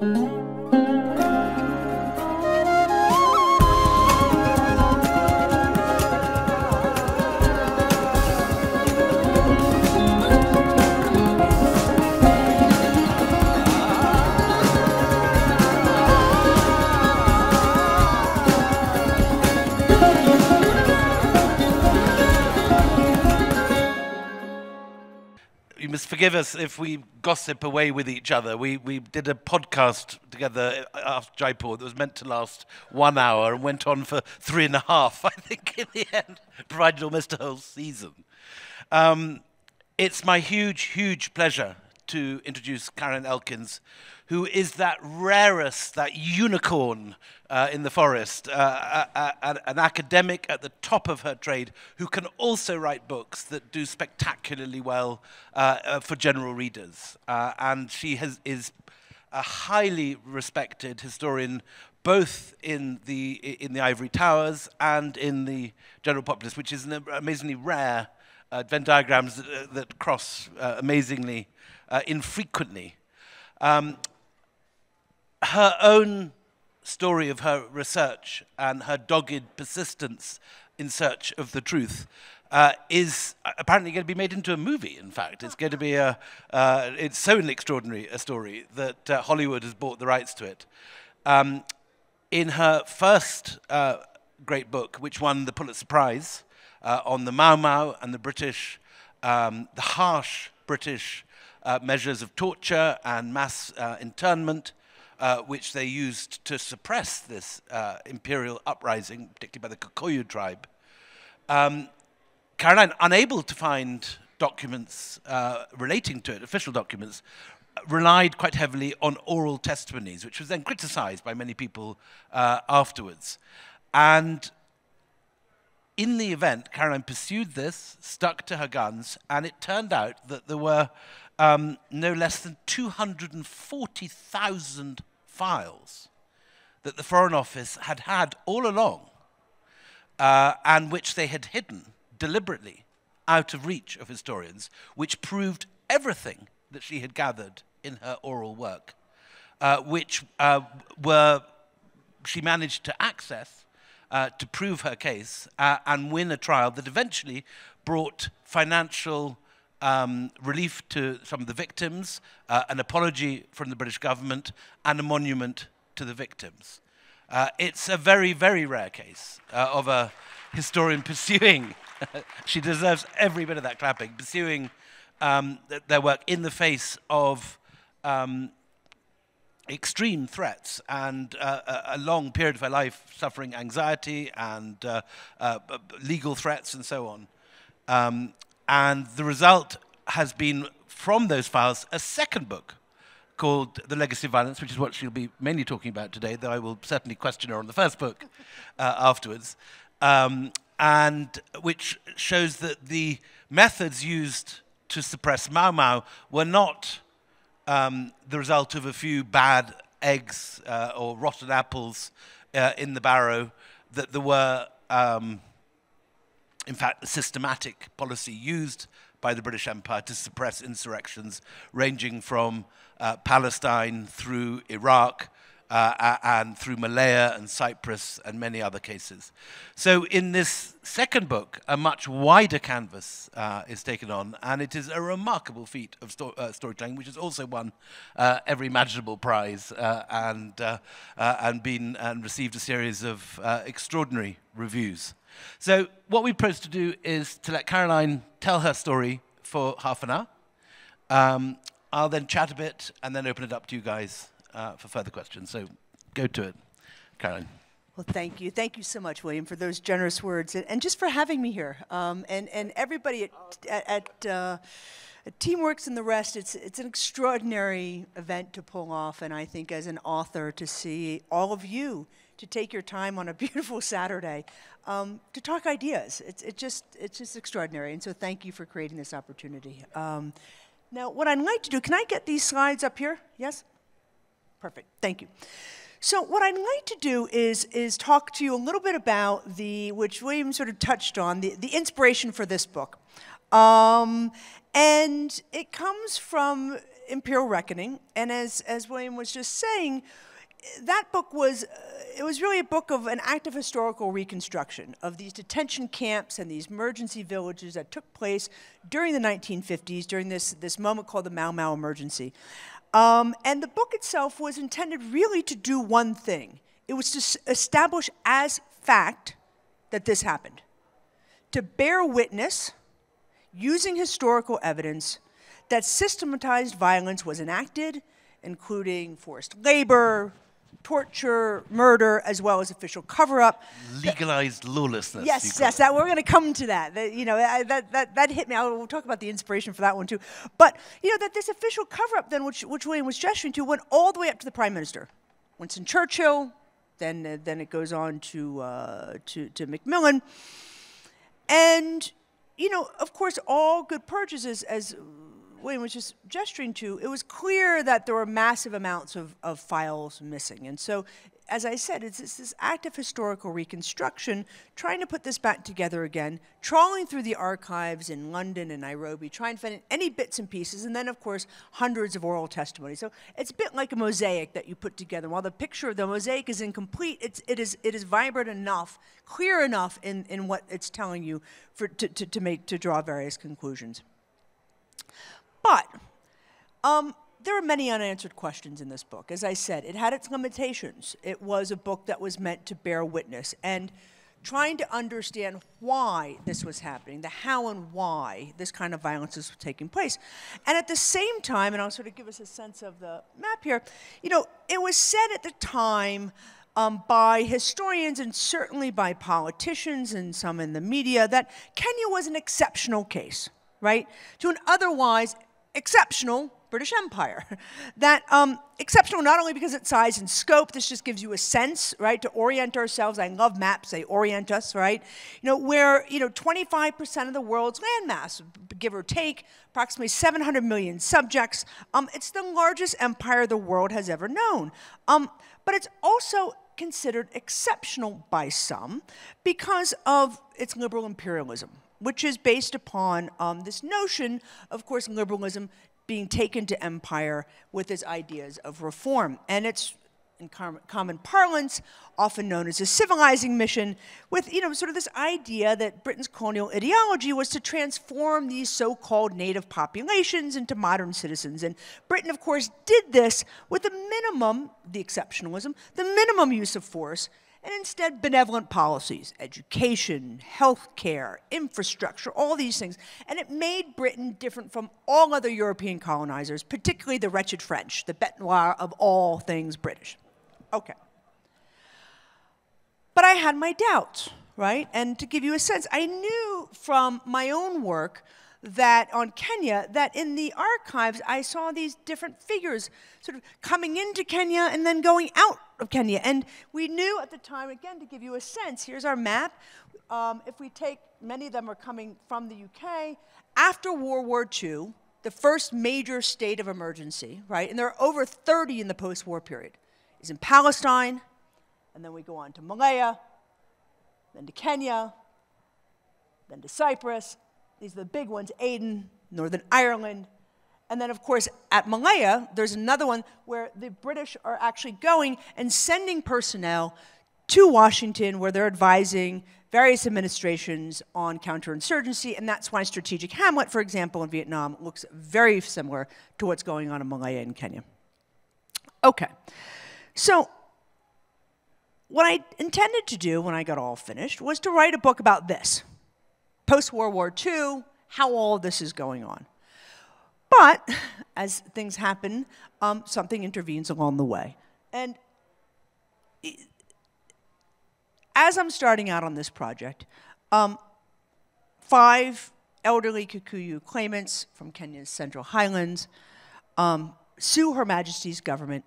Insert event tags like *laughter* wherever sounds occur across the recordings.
you forgive us if we gossip away with each other. We, we did a podcast together after Jaipur that was meant to last one hour and went on for three and a half, *laughs* I think, in the end, provided almost a whole season. Um, it's my huge, huge pleasure to introduce Caroline Elkins, who is that rarest, that unicorn uh, in the forest, uh, uh, uh an academic at the top of her trade who can also write books that do spectacularly well uh, uh, for general readers. and she has, is a highly respected historian both in the, in the ivory towers and in the general populace, which is an amazingly rare uh, Venn diagrams that, uh, that cross uh, amazingly infrequently. Um, her own story of her research and her dogged persistence in search of the truth uh, is apparently going to be made into a movie. In fact, it's going to be a. Uh, it's so extraordinary a story that uh, Hollywood has bought the rights to it. Um, in her first uh, great book, which won the Pulitzer Prize uh, on the Mau Mau and the British, um, the harsh British uh, measures of torture and mass internment, uh, which they used to suppress this uh, imperial uprising, particularly by the Kikuyu tribe. Um, Caroline, unable to find documents uh, relating to it, official documents, relied quite heavily on oral testimonies, which was then criticized by many people uh, afterwards. And in the event, Caroline pursued this, stuck to her guns, and it turned out that there were um, no less than 240,000 files that the Foreign Office had had all along uh, and which they had hidden deliberately out of reach of historians, which proved everything that she had gathered in her oral work, uh, which uh, were she managed to access uh, to prove her case uh, and win a trial that eventually brought financial um, relief to some of the victims, uh, an apology from the British government, and a monument to the victims. Uh, it's a very, very rare case uh, of a historian pursuing, *laughs* she deserves every bit of that clapping, pursuing um, th their work in the face of um, extreme threats and uh, a, long period of her life suffering anxiety and uh, uh, legal threats and so on. Um, and the result has been from those files a second book called The Legacy of Violence, which is what she'll be mainly talking about today, though I will certainly question her on the first book *laughs* uh, afterwards, um, and which shows that the methods used to suppress Mau Mau were not um, the result of a few bad eggs uh, or rotten apples uh, in the barrow, that there were um, in fact, a systematic policy used by the British Empire to suppress insurrections ranging from uh, Palestine through Iraq uh, and through Malaya and Cyprus and many other cases. So in this second book, a much wider canvas uh, is taken on, and it is a remarkable feat of sto uh, storytelling, which has also won uh, every imaginable prize uh, and, uh, and been and received a series of extraordinary reviews. So what we propose to do is to let Caroline tell her story for half an hour. Um, I'll then chat a bit and then open it up to you guys uh, for further questions. So go to it, Caroline. Well, thank you. Thank you so much, William, for those generous words and, and just for having me here. Um, and, and everybody at, at, at, uh, at Teamworks and the rest, it's, it's an extraordinary event to pull off. And I think as an author, to see all of you to take your time on a *laughs* beautiful Saturday um, to talk ideas. It's, it just, it's just extraordinary. And so thank you for creating this opportunity. Um, now, what I'd like to do, can I get these slides up here? Yes? Perfect. Thank you. So what I'd like to do is, is talk to you a little bit about the, which William sort of touched on, the, the inspiration for this book. Um, and it comes from Imperial Reckoning, and as, as William was just saying, that book was, uh, it was really a book of an active historical reconstruction of these detention camps and these emergency villages that took place during the 1950s, during this, this moment called the Mau Mau emergency. Um, and the book itself was intended really to do one thing. It was to establish as fact that this happened, to bear witness using historical evidence that systematized violence was enacted, including forced labor, torture, murder, as well as official cover-up. Legalized lawlessness. Yes, yes, that, we're going to come to that. that you know, I, that, that, that hit me. I will talk about the inspiration for that one too. But, you know, that this official cover-up then, which, which William was gesturing to, went all the way up to the prime minister. Winston Churchill, then, uh, then it goes on to, uh, to, to Macmillan. And, you know, of course, all good purchases, as William was just gesturing to, it was clear that there were massive amounts of, of files missing. And so, as I said, it's, it's, this active historical reconstruction, trying to put this back together again, trawling through the archives in London and Nairobi, trying to find any bits and pieces, and then, of course, hundreds of oral testimonies. So it's a bit like a mosaic that you put together. While the picture of the mosaic is incomplete, it's, it, is, it is vibrant enough, clear enough in, in what it's telling you for, to, to, to, make, to draw various conclusions. But um, there are many unanswered questions in this book. As I said, it had its limitations. It was a book that was meant to bear witness. And trying to understand why this was happening, the how and why this kind of violence was taking place. And at the same time, and I'll sort of give us a sense of the map here, you know, it was said at the time um, by historians and certainly by politicians and some in the media that Kenya was an exceptional case, right? To an otherwise exceptional British Empire. *laughs* that um, exceptional not only because its size and scope, this just gives you a sense, right, to orient ourselves. I love maps, they orient us, right? You know, where, you know, 25% of the world's landmass, give or take, approximately 700 million subjects. Um, it's the largest empire the world has ever known. Um, but it's also considered exceptional by some because of its liberal imperialism, which is based upon um, this notion, of course, liberalism being taken to empire with its ideas of reform. And it's, in com common parlance, often known as a civilizing mission, with you know sort of this idea that Britain's colonial ideology was to transform these so-called native populations into modern citizens. And Britain, of course, did this with the minimum, the exceptionalism, the minimum use of force, and instead benevolent policies, education, healthcare, infrastructure, all these things. And it made Britain different from all other European colonizers, particularly the wretched French, the bête noire of all things British. Okay. But I had my doubts, right? And to give you a sense, I knew from my own work that on Kenya, that in the archives, I saw these different figures sort of coming into Kenya and then going out of Kenya. And we knew at the time, again, to give you a sense, here's our map. Um, if we take, many of them are coming from the UK. After World War II, the first major state of emergency, right, and there are over 30 in the post-war period, is in Palestine, and then we go on to Malaya, then to Kenya, then to Cyprus, these are the big ones Aden, Northern Ireland. And then, of course, at Malaya, there's another one where the British are actually going and sending personnel to Washington where they're advising various administrations on counterinsurgency, and that's why Strategic Hamlet, for example, in Vietnam, looks very similar to what's going on in Malaya and Kenya. Okay, so what I intended to do when I got all finished was to write a book about this post World War II, how all this is going on. But as things happen, um, something intervenes along the way. And as I'm starting out on this project, um, five elderly Kikuyu claimants from Kenya's Central Highlands um, sue Her Majesty's government,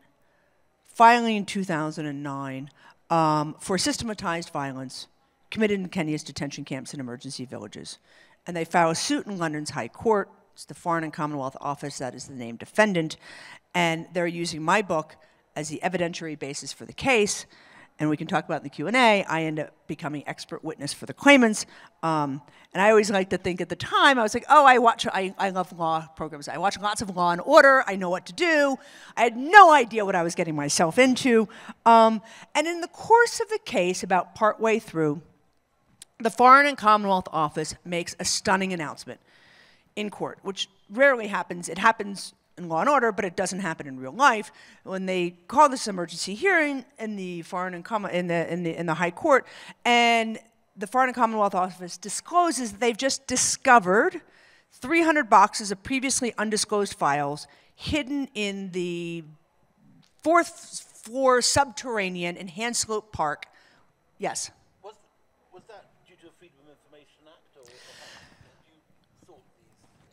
filing in 2009 um, for systematized violence committed in Kenya's detention camps and emergency villages. And they filed a suit in London's High Court. It's the Foreign and Commonwealth Office that is the named defendant. And they're using my book as the evidentiary basis for the case. and we can talk about in the Q&A, I end up becoming expert witness for the claimants. Um, and I always like to think at the time, I was like, oh, I watch, I, I love law programs. I watch lots of Law and Order. I know what to do. I had no idea what I was getting myself into. Um, and in the course of the case, about partway through, the Foreign and Commonwealth Office makes a stunning announcement in court, which rarely happens. It happens in law and order, but it doesn't happen in real life. When they call this emergency hearing in the foreign and Com- in the in the in the High Court, and the Foreign and Commonwealth Office discloses that they've just discovered 300 boxes of previously undisclosed files hidden in the fourth floor subterranean in Hanslope Park. Yes. Was, was that due to a Freedom of Information Act, or, or you thought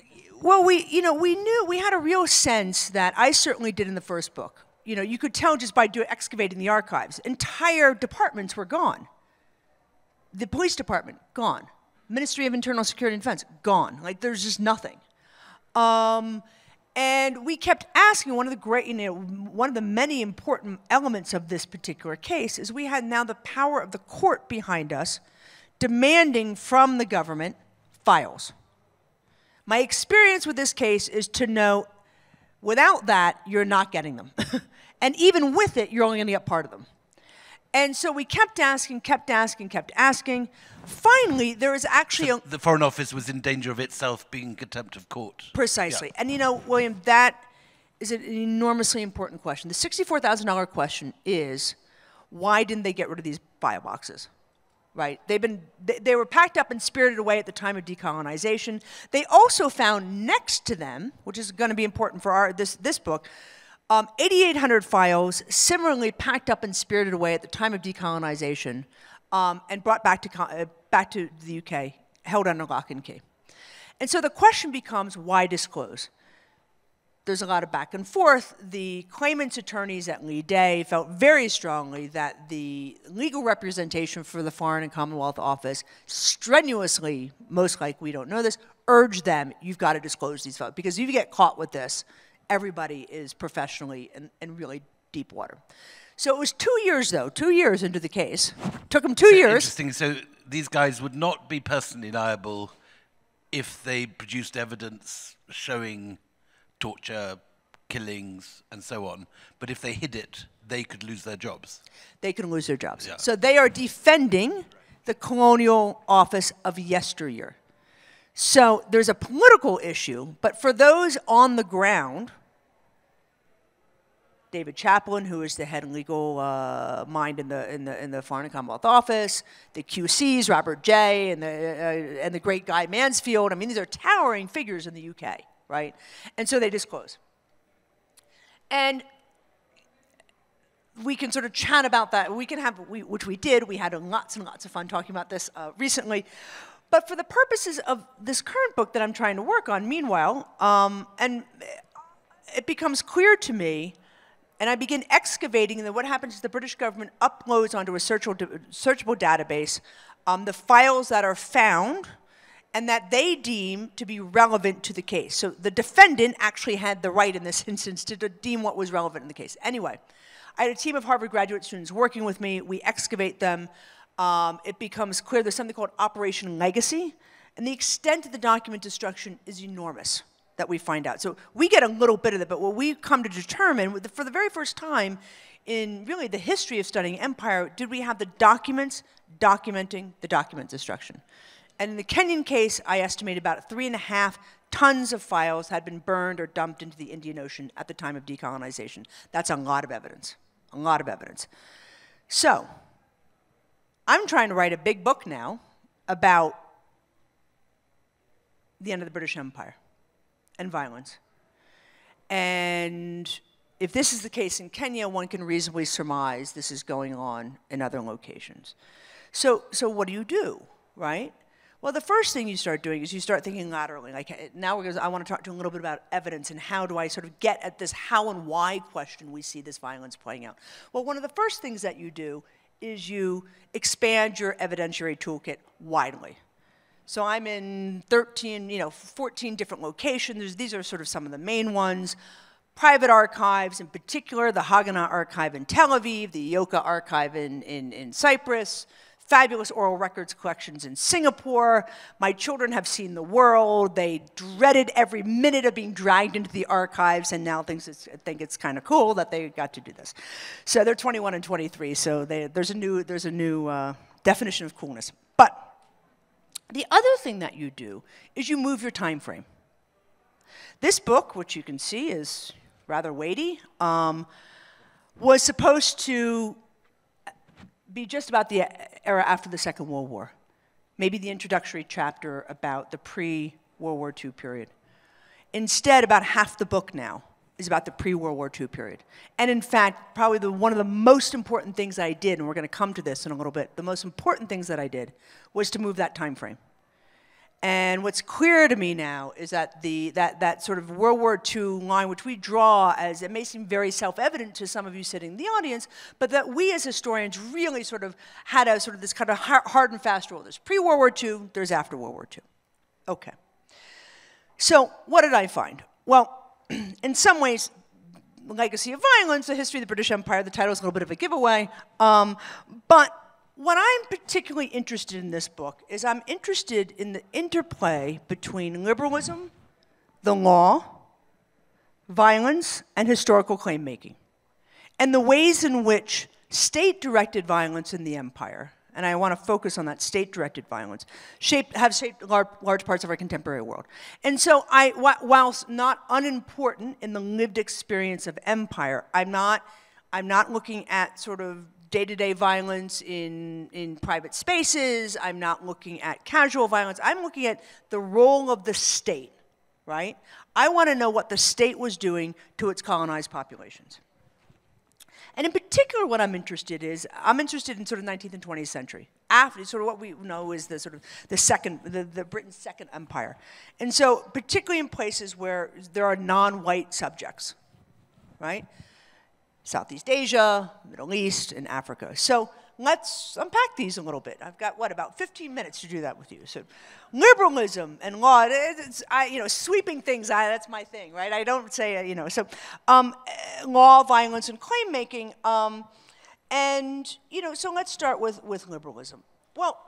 these? Well, we, you know, we knew we had a real sense that I certainly did in the first book. You know, you could tell just by excavating the archives. Entire departments were gone. The police department gone. Ministry of Internal Security and Defense gone. Like there's just nothing. Um, and we kept asking. One of the great, you know, one of the many important elements of this particular case is we had now the power of the court behind us, demanding from the government files. My experience with this case is to know without that, you're not getting them. *laughs* and even with it, you're only going to get part of them. And so we kept asking, kept asking, kept asking. Finally, there is actually a, The Foreign Office was in danger of itself being contempt of court. Precisely. And you know, William, that is an enormously important question. The $64,000 question is why didn't they get rid of these bio boxes? Right? They've been, they, they were packed up and spirited away at the time of decolonization. They also found next to them, which is going to be important for our, this, this book, um, 8,800 files similarly packed up and spirited away at the time of decolonization um, and brought back to, uh, back to the UK, held under lock and key. And so the question becomes why disclose? There's a lot of back and forth. The claimant's attorneys at Leigh Day felt very strongly that the legal representation for the Foreign and Commonwealth Office strenuously, most likely we don't know this, urged them, you've got to disclose these files. Because if you get caught with this, everybody is professionally in, in really deep water. So it was two years, though, two years into the case. Took them two So years. Interesting. So these guys would not be personally liable if they produced evidence showing torture, killings, and so on. But if they hid it, they could lose their jobs. They can lose their jobs. Yeah. So they are defending the colonial office of yesteryear. So there's a political issue, but for those on the ground, David Chaplin, who is the head legal uh, mind in the, in, the, in the Foreign and Commonwealth Office, the QCs, Robert Jay, and the, uh, and the great Guy Mansfield. I mean, these are towering figures in the UK, right? And so they disclose. And we can sort of chat about that. We can have, we, which we did. We had lots and lots of fun talking about this uh, recently. But for the purposes of this current book that I'm trying to work on, meanwhile, um, and it becomes clear to me, and I begin excavating, and then what happens is the British government uploads onto a searchable, searchable database um, the files that are found and that they deem to be relevant to the case. So the defendant actually had the right in this *laughs* instance to deem what was relevant in the case. Anyway, I had a team of Harvard graduate students working with me. We excavate them. Um, it becomes clear there's something called Operation Legacy, and the extent of the document destruction is enormous that we find out. So we get a little bit of it, but what we come to determine, for the very first time in really the history of studying empire, did we have the documents documenting the document destruction. And in the Kenyan case, I estimate about three and a half tons of files had been burned or dumped into the Indian Ocean at the time of decolonization. That's a lot of evidence, a lot of evidence. So, I'm trying to write a big book now about the end of the British Empire and violence. And if this is the case in Kenya, one can reasonably surmise this is going on in other locations. So, so what do you do, right? Well, the first thing you start doing is you start thinking laterally. Like eh, now, we're gonna, I want to talk to you a little bit about evidence and how do I sort of get at this how and why question we see this violence playing out. Well, one of the first things that you do is you expand your evidentiary toolkit widely. So I'm in 13, you know, 14 different locations. These are sort of some of the main ones. private archives, in particular the Haganah Archive in Tel Aviv, the EOKA Archive in, in, in Cyprus, fabulous oral records collections in Singapore. My children have seen the world. They dreaded every minute of being dragged into the archives and now thinks it's, think it's kind of cool that they got to do this. So they're 21 and 23, so they, there's a new, there's a new uh, definition of coolness. But the other thing that you do is you move your time frame. This book, which you can see is rather weighty, um, was supposed to be just about the era after the Second World War, maybe the introductory chapter about the pre World War II period. Instead, about half the book now is about the pre World War II period. And in fact, probably the, one of the most important things I did, and we're going to come to this in a little bit, the most important things that I did was to move that time frame. And what's clear to me now is that the, that, that sort of World War II line, which we draw as, it may seem very self-evident to some of you sitting in the audience, but that we as historians really sort of had a sort of this kind of hard and fast rule. There's pre-World War II, there's after World War II. Okay. So what did I find? Well, *clears throat* in some ways, the Legacy of Violence, the history of the British Empire, the title is a little bit of a giveaway, um, but what I'm particularly interested in this book is I'm interested in the interplay between liberalism, the law, violence, and historical claim making, and the ways in which state directed violence in the empire, and I want to focus on that state directed violence, shaped, have shaped large, large, parts of our contemporary world. And so, I, whilst not unimportant in the lived experience of empire, I'm not, I'm not looking at sort of day-to-day violence in, in private spaces. I'm not looking at casual violence. I'm looking at the role of the state, right? I want to know what the state was doing to its colonized populations. And in particular, what I'm interested is, I'm interested in sort of 19th and 20th century, after sort of what we know is the sort of the second, the, the Britain's second empire. And so, particularly in places where there are non-white subjects, right? Southeast Asia, Middle East, and Africa. So let's unpack these a little bit. I've got, what, about 15 minutes to do that with you. So liberalism and law, it's, I, you know, sweeping things, I, that's my thing, right? I don't say, you know, so um, law, violence, and claim making. Um, and, you know, so let's start with, with liberalism. Well,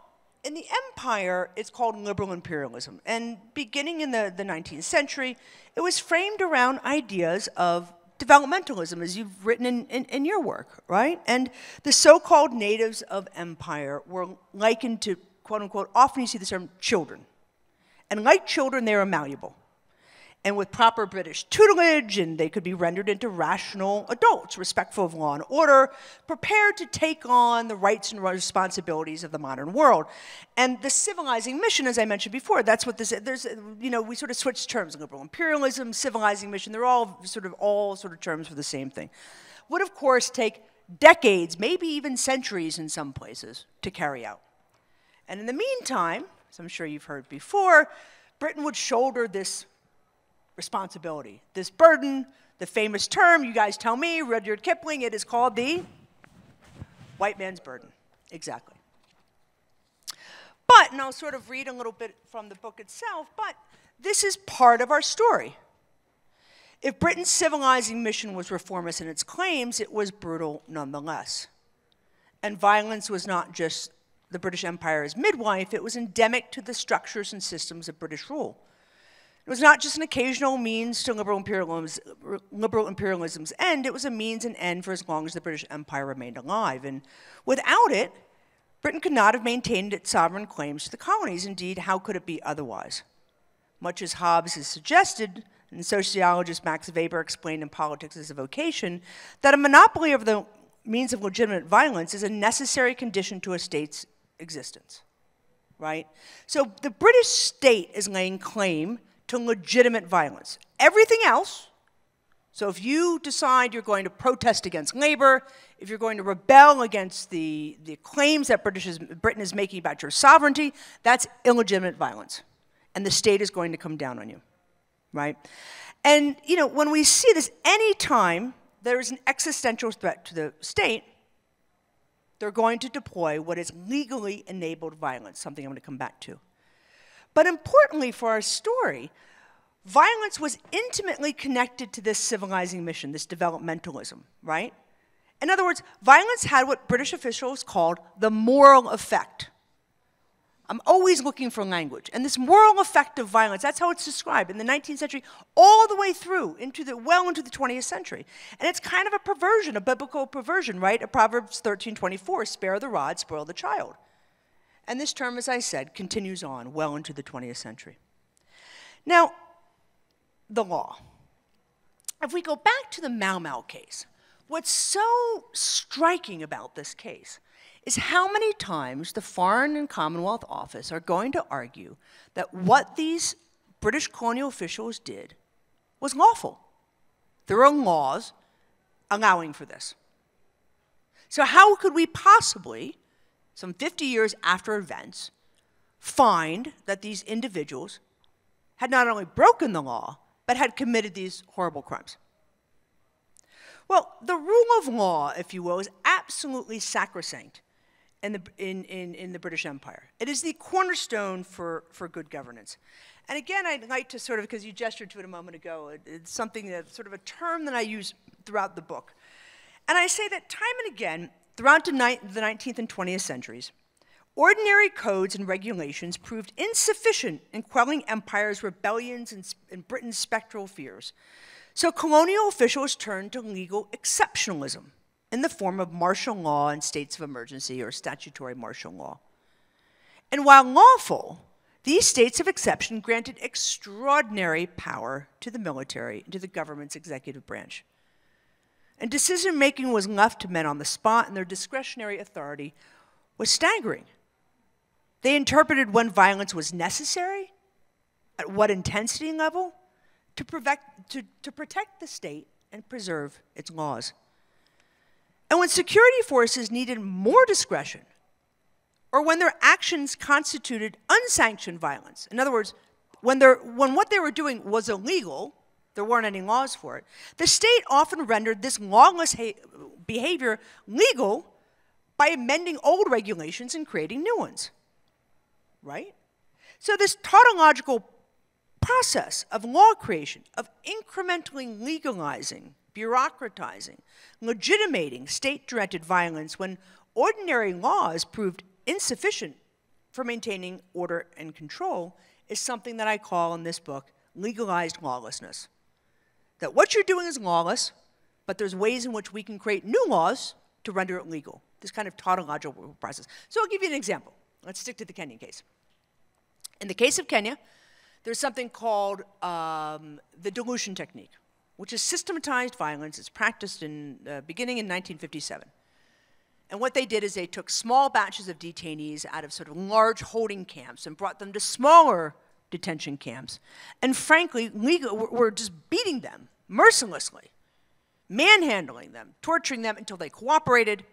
in the empire, it's called liberal imperialism. And beginning in the, the 19th century, it was framed around ideas of developmentalism, as you've written in, in, in your work, right? And the so-called natives of empire were likened to, quote unquote, often you see the term children. And like children, they are malleable and with proper British tutelage, and they could be rendered into rational adults, respectful of law and order, prepared to take on the rights and responsibilities of the modern world. And the civilizing mission, as I mentioned before, that's what this, there's, you know, we sort of switch terms, liberal imperialism, civilizing mission, they're all sort of all sort of terms for the same thing. Would, of course, take decades, maybe even centuries in some places, to carry out. And in the meantime, as I'm sure you've heard before, Britain would shoulder this responsibility. This burden, the famous term, you guys tell me, Rudyard Kipling, it is called the white man's burden. Exactly. But, and I'll sort of read a little bit from the book itself, but this is part of our story. If Britain's civilizing mission was reformist in its claims, it was brutal nonetheless. And violence was not just the British Empire's midwife, it was endemic to the structures and systems of British rule. It was not just an occasional means to liberal, imperialism's, liberal imperialism's end, it was a means and end for as long as the British Empire remained alive. And without it, Britain could not have maintained its sovereign claims to the colonies. Indeed, how could it be otherwise? Much as Hobbes has suggested, and sociologist Max Weber explained in Politics as a Vocation, that a monopoly of the means of legitimate violence is a necessary condition to a state's existence, right? So the British state is laying claim to legitimate violence. Everything else, so if you decide you're going to protest against labor, if you're going to rebel against the, the claims that British is, Britain is making about your sovereignty, that's illegitimate violence. And the state is going to come down on you, right? And, you know, when we see this, anytime there is an existential threat to the state, they're going to deploy what is legally enabled violence, something I'm going to come back to. But importantly for our story, violence was intimately connected to this civilizing mission, this developmentalism, right? In other words, violence had what British officials called the moral effect. I'm always looking for language. And this moral effect of violence, that's how it's described in the 19th century all the way through into the well into the 20th century. And it's kind of a perversion, a biblical perversion, right? A Proverbs 13:24, spare the rod, spoil the child. And this term, as I said, continues on well into the 20th century. Now, the law. If we go back to the Mau Mau case, what's so striking about this case is how many times the Foreign and Commonwealth Office are going to argue that what these British colonial officials did was lawful. There are laws allowing for this. So, how could we possibly, some 50 years after events, find that these individuals had not only broken the law, but had committed these horrible crimes. Well, the rule of law, if you will, is absolutely sacrosanct in the, in, in, in the British Empire. It is the cornerstone for, for good governance. And again, I'd like to sort of, because you gestured to it a moment ago, it, it's something that, sort of a term that I use throughout the book. And I say that time and again, throughout the 19th and 20th centuries, Ordinary codes and regulations proved insufficient in quelling empire's rebellions and, and Britain's spectral fears. So colonial officials turned to legal exceptionalism in the form of martial law and states of emergency or statutory martial law. And while lawful, these states of exception granted extraordinary power to the military and to the government's executive branch. And decision making was left to men on the spot, and their discretionary authority was staggering. They interpreted when violence was necessary, at what intensity level, to, protect, to, to protect the state and preserve its laws. And when security forces needed more discretion, or when their actions constituted unsanctioned violence, in other words, when, when what they were doing was illegal, there weren't any laws for it, the state often rendered this lawless behavior legal by amending old regulations and creating new ones right? So, this tautological process of law creation, of incrementally legalizing, bureaucratizing, legitimating state directed violence when ordinary laws proved insufficient for maintaining order and control, is something that I call in this book legalized lawlessness. That what you're doing is lawless, but there's ways in which we can create new laws to render it legal. This kind of tautological process. So I'll give you an example. Let's stick to the Kenyan case. In the case of Kenya, there's something called um, the dilution technique, which is systematized violence. It's practiced in, uh, beginning in 1957. And what they did is they took small batches of detainees out of sort of large holding camps and brought them to smaller detention camps. And frankly, legal, were just beating them mercilessly, manhandling them, torturing them until they cooperated,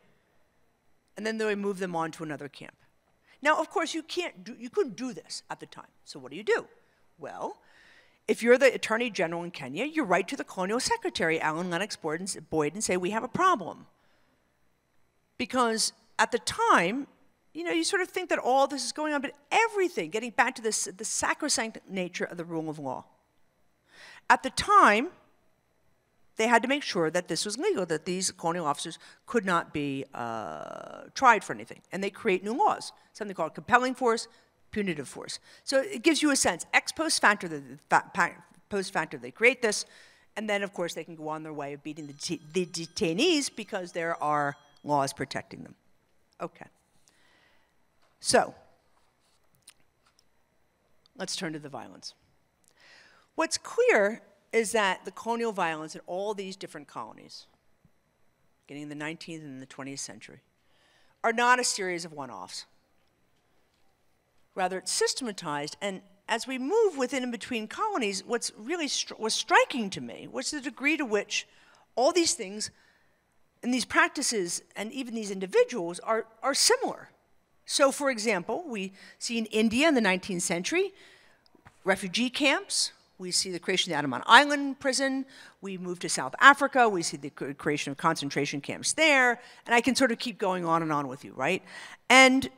and then they move them on to another camp. Now, of course, you can't do, you couldn't do this at the time. So what do you do? Well, if you're the Attorney General in Kenya, you write to the Colonial Secretary, Alan Lennox Boyd, and say, we have a problem. Because at the time, you know, you sort of think that all this is going on, but everything, getting back to this, the sacrosanct nature of the rule of law. At the time, they had to make sure that this was legal, that these colonial officers could not be uh, tried for anything. And they create new laws, something called compelling force, punitive force. So it gives you a sense, ex post facto, the, post facto, they create this, and then of course they can go on their way of beating the, the detainees because there are laws protecting them. Okay. So, let's turn to the violence. What's clear is that the colonial violence in all these different colonies, beginning in the 19th and the 20th century, are not a series of one offs. Rather, it's systematized, and as we move within and between colonies, what's really stri was striking to me was the degree to which all these things and these practices and even these individuals are, are similar. So, for example, we see in India in the 19th century refugee camps we see the creation of the Andaman Island prison. We move to South Africa. We see the creation of concentration camps there. And I can sort of keep going on and on with you, right? And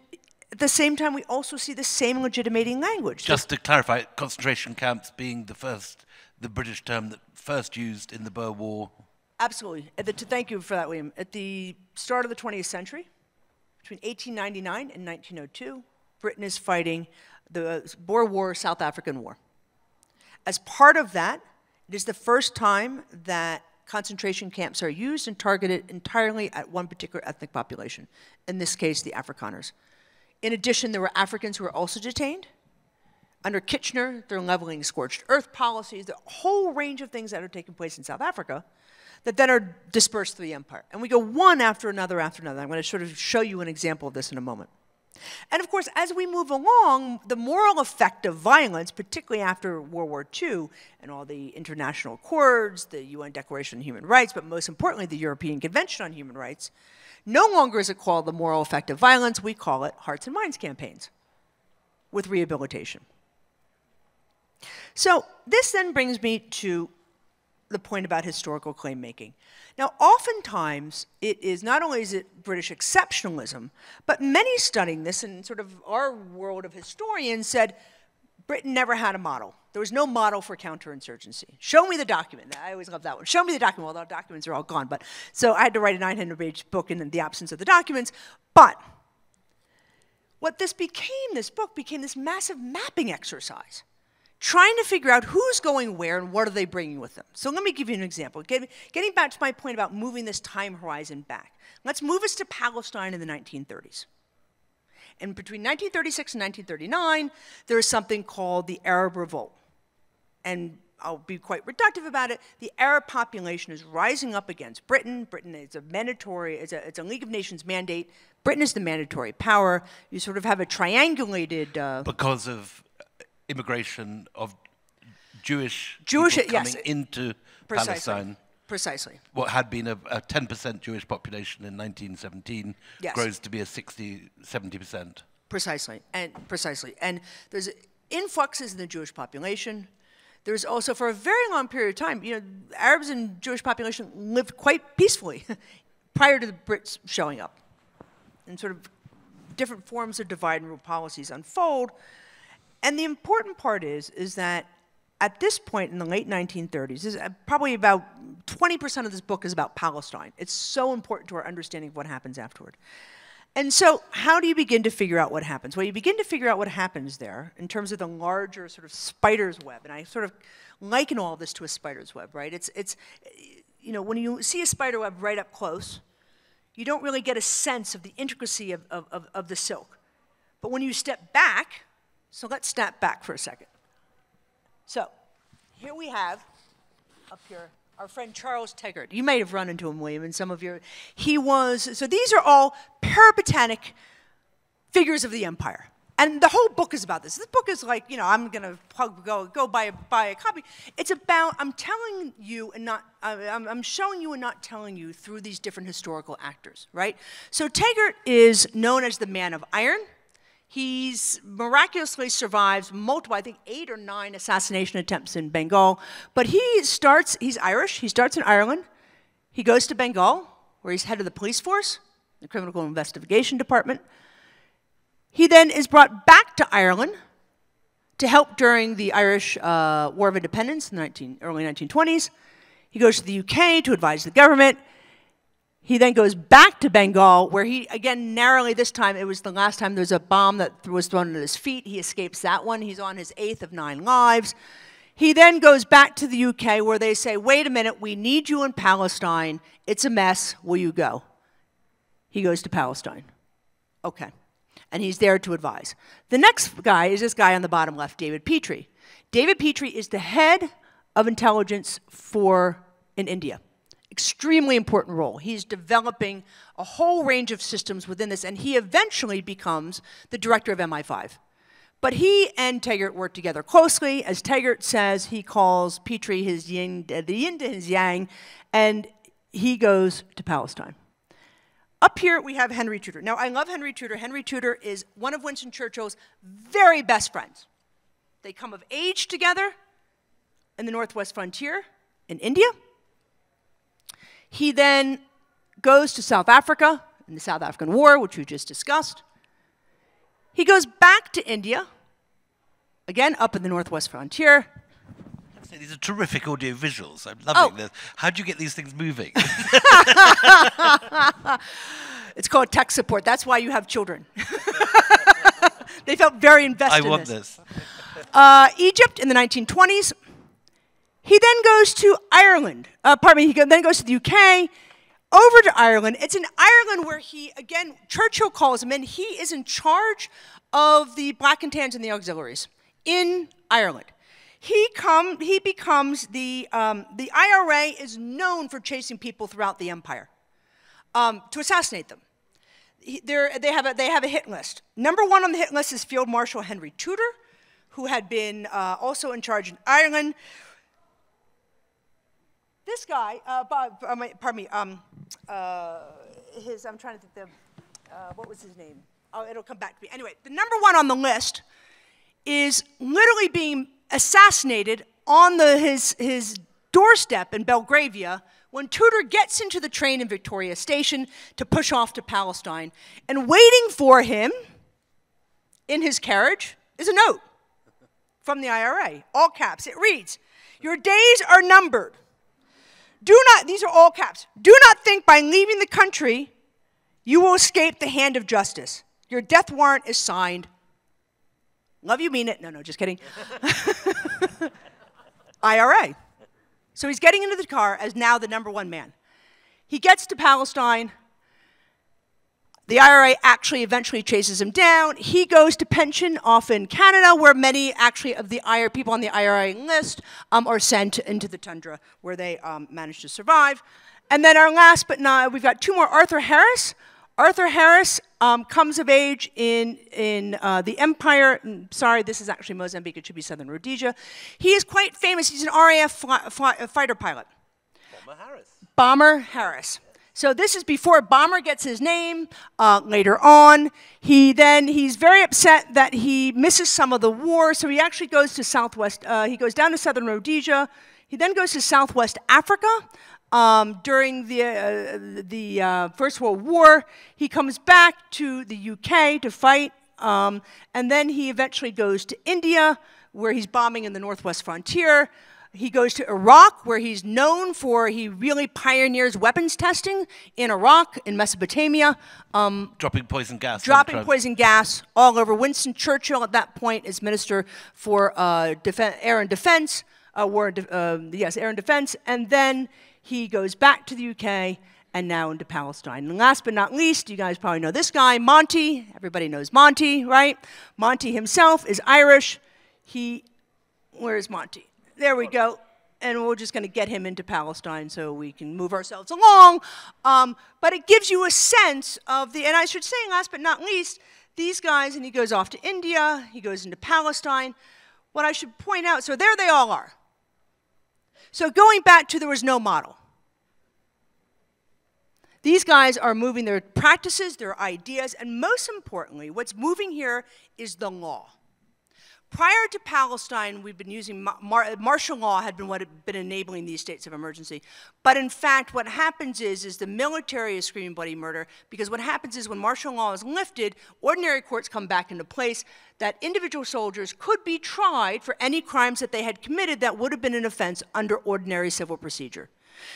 At the same time, we also see the same legitimating language. Just to clarify, concentration camps being the first, the British term that first used in the Boer War. Absolutely. The, to thank you for that, William. At the start of the 20th century, between 1899 and 1902, Britain is fighting the uh, Boer War, South African War. As part of that, it is the first time that concentration camps are used and targeted entirely at one particular ethnic population, in this case, the Afrikaners. In addition, there were Africans who were also detained. Under Kitchener, they're leveling scorched earth policies, the whole range of things that are taking place in South Africa that then are dispersed through the empire. And we go one after another after another. I'm going to sort of show you an example of this in a moment. And of course, as we move along, the moral effect of violence, particularly after World War II and all the international accords, the UN Declaration on Human Rights, but most importantly, the European Convention on Human Rights, no longer is it called the moral effect of violence, we call it hearts and minds campaigns with rehabilitation. So this then brings me to the point about historical claim making. Now, oftentimes, it is not only is it British exceptionalism, but many studying this in sort of our world of historians said Britain never had a model. There was no model for counterinsurgency. Show me the document. I always love that one. Show me the document. Well, the documents are all gone, but so I had to write a 900-page book in the absence of the documents. But what this became, this book became this massive mapping exercise trying to figure out who's going where and what are they bringing with them. So let me give you an example. Getting back to my point about moving this time horizon back. Let's move us to Palestine in the 1930s. And between 1936 and 1939, there is something called the Arab Revolt. And I'll be quite reductive about it. The Arab population is rising up against Britain. Britain is a mandatory, it's a, it's a League of Nations mandate. Britain is the mandatory power. You sort of have a triangulated. Uh, because of immigration of Jewish Jewish people yes, coming into precisely, Palestine. Precisely. What had been a, a 10% Jewish population in 1917 Yes. grows to be a 60, 70%. Precisely, and precisely. And there's influxes in the Jewish population. There's also, for a very long period of time, you know, Arabs and Jewish population lived quite peacefully *laughs* prior to the Brits showing up. And sort of different forms of divide and rule policies unfold. And the important part is, is that at this point in the late 1930s, is uh, probably about 20% of this book is about Palestine. It's so important to our understanding of what happens afterward. And so, how do you begin to figure out what happens? Well, you begin to figure out what happens there in terms of the larger sort of spider's web. And I sort of liken all this to a spider's web, right? It's, it's you know, when you see a spider web right up close, you don't really get a sense of the intricacy of, of, of, of the silk. But when you step back, so let's snap back for a second. So here we have up here our friend Charles Tegart. You may have run into him, William, and some of your. He was, so these are all peripatetic figures of the empire. And the whole book is about this. This book is like, you know, I'm going to go, go buy, a, buy a copy. It's about, I'm telling you and not, I'm, I'm showing you and not telling you through these different historical actors, right? So Tegart is known as the man of iron. He's miraculously survives multiple, I think eight or nine assassination attempts in Bengal. But he starts, he's Irish, he starts in Ireland. He goes to Bengal, where he's head of the police force, the criminal investigation department. He then is brought back to Ireland to help during the Irish uh, War of Independence in the 19, early 1920s. He goes to the UK to advise the government. He then goes back to Bengal, where he, again, narrowly this time, it was the last time there was a bomb that was thrown at his feet. He escapes that one. He's on his eighth of nine lives. He then goes back to the UK, where they say, wait a minute, we need you in Palestine. It's a mess. Will you go? He goes to Palestine. Okay. And he's there to advise. The next guy is this guy on the bottom left, David Petrie. David Petrie is the head of intelligence for in India extremely important role. He's developing a whole range of systems within this, and he eventually becomes the director of MI5. But he and Tegart work together closely. As Tegart says, he calls Petrie his yin, uh, the yin to his yang, and he goes to Palestine. Up here, we have Henry Tudor. Now, I love Henry Tudor. Henry Tudor is one of Winston Churchill's very best friends. They come of age together in the Northwest frontier in India. He then goes to South Africa in the South African War, which we just discussed. He goes back to India, again up in the northwest frontier. These are terrific audio visuals. I'm loving Oh. this. How do you get these things moving? *laughs* *laughs* It's called tech support. That's why you have children. *laughs* they felt very invested I in want this. this. Uh, Egypt in the 1920s. He then goes to Ireland. Uh, pardon me. He then goes to the UK, over to Ireland. It's in Ireland where he again Churchill calls him in. He is in charge of the Black and Tans and the auxiliaries in Ireland. He come he becomes the um, the IRA is known for chasing people throughout the empire um, to assassinate them. He- they, have a, they have a hit list. Number one on the hit list is Field Marshal Henry Tudor, who had been uh, also in charge in Ireland. This guy, uh, Bob, pardon me, um, uh, his, I'm trying to think the, uh, what was his name? Oh, it'll come back to me. Anyway, the number one on the list is literally being assassinated on the, his, his doorstep in Belgravia when Tudor gets into the train in Victoria Station to push off to Palestine. And waiting for him in his carriage is a note from the IRA, all caps. It reads, Your days are numbered. Do not, these are all caps, do not think by leaving the country you will escape the hand of justice. Your death warrant is signed. Love you, mean it. No, no, just kidding. *laughs* IRA. So he's getting into the car as now the number one man. He gets to Palestine. The IRA actually eventually chases him down. He goes to pension off in Canada, where many actually of the IRA people on the IRA list um, are sent into the tundra, where they um, manage to survive. And then our last but not, we've got two more. Arthur Harris. Arthur Harris um, comes of age in in uh, the Empire. mm, Sorry, this is actually Mozambique. It should be Southern Rhodesia. He is quite famous. He's an RAF fly, fly, fighter pilot. Bomber Harris. Bomber Harris. So this is before Bomber gets his name. Uh, later on, he then he's very upset that he misses some of the war. So he actually goes to Southwest. Uh, he goes down to Southern Rhodesia. He then goes to Southwest Africa. Um, during the, uh, the uh, First World War, he comes back to the UK to fight, um, and then he eventually goes to India, where he's bombing in the northwest frontier. He goes to Iraq, where he's known for he really pioneers weapons testing in Iraq, in Mesopotamia, um, Dropping poison gas. dropping poison gas all over. Winston Churchill, at that point, is Minister for uh, Defen Air and Defense, uh, War, and um, yes, Air and Defense, and then he goes back to the UK and now into Palestine. And last but not least, you guys probably know this guy, Monty. Everybody knows Monty, right? Monty himself is Irish. He, where is Monty? There we go. And we're just going to get him into Palestine so we can move ourselves along. Um, but it gives you a sense of the, and I should say, last but not least, these guys, and he goes off to India, he goes into Palestine. What I should point out, so there they all are. So going back to there was no model. These guys are moving their practices, their ideas, and most importantly, what's moving here is the law. Prior to Palestine, we've been using mar- martial law had been what had been enabling these states of emergency. But in fact, what happens is, is the military is screaming bloody murder because what happens is when martial law is lifted, ordinary courts come back into place that individual soldiers could be tried for any crimes that they had committed that would have been an offense under ordinary civil procedure.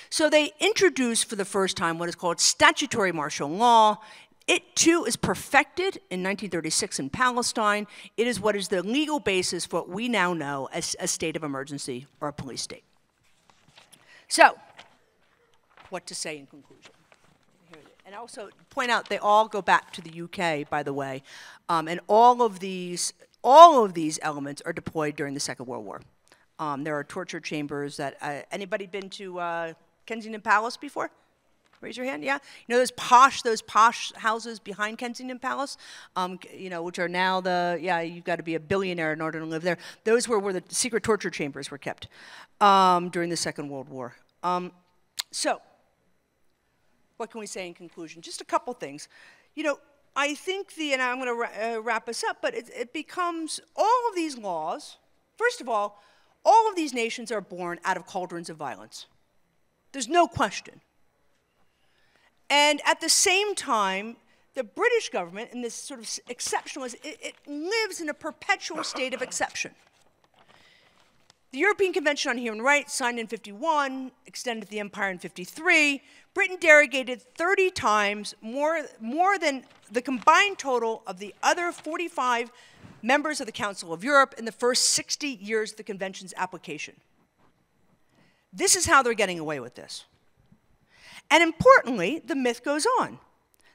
So they introduced for the first time what is called statutory martial law. It too is perfected in 1936 in Palestine. It is what is the legal basis for what we now know as a state of emergency or a police state. So, what to say in conclusion? And also point out they all go back to the UK, by the way, um, and all of these all of these elements are deployed during the Second World War. Um, there are torture chambers that uh, anybody been to uh, Kensington Palace before? Raise your hand. Yeah, you know those posh, those posh houses behind Kensington Palace, um, you know, which are now the yeah. You've got to be a billionaire in order to live there. Those were where the secret torture chambers were kept um, during the Second World War. Um, so, what can we say in conclusion? Just a couple things. You know, I think the, and I'm going to uh, wrap us up, but it, it becomes all of these laws, first of all, all of these nations are born out of cauldrons of violence. There's no question. And at the same time, the British government, in this sort of exceptionalist, it, it lives in a perpetual state of exception. The European Convention on Human Rights, signed in 51, extended the empire in 53. Britain derogated 30 times more, more than the combined total of the other 45 members of the Council of Europe in the first 60 years of the convention's application. This is how they're getting away with this. And importantly, the myth goes on.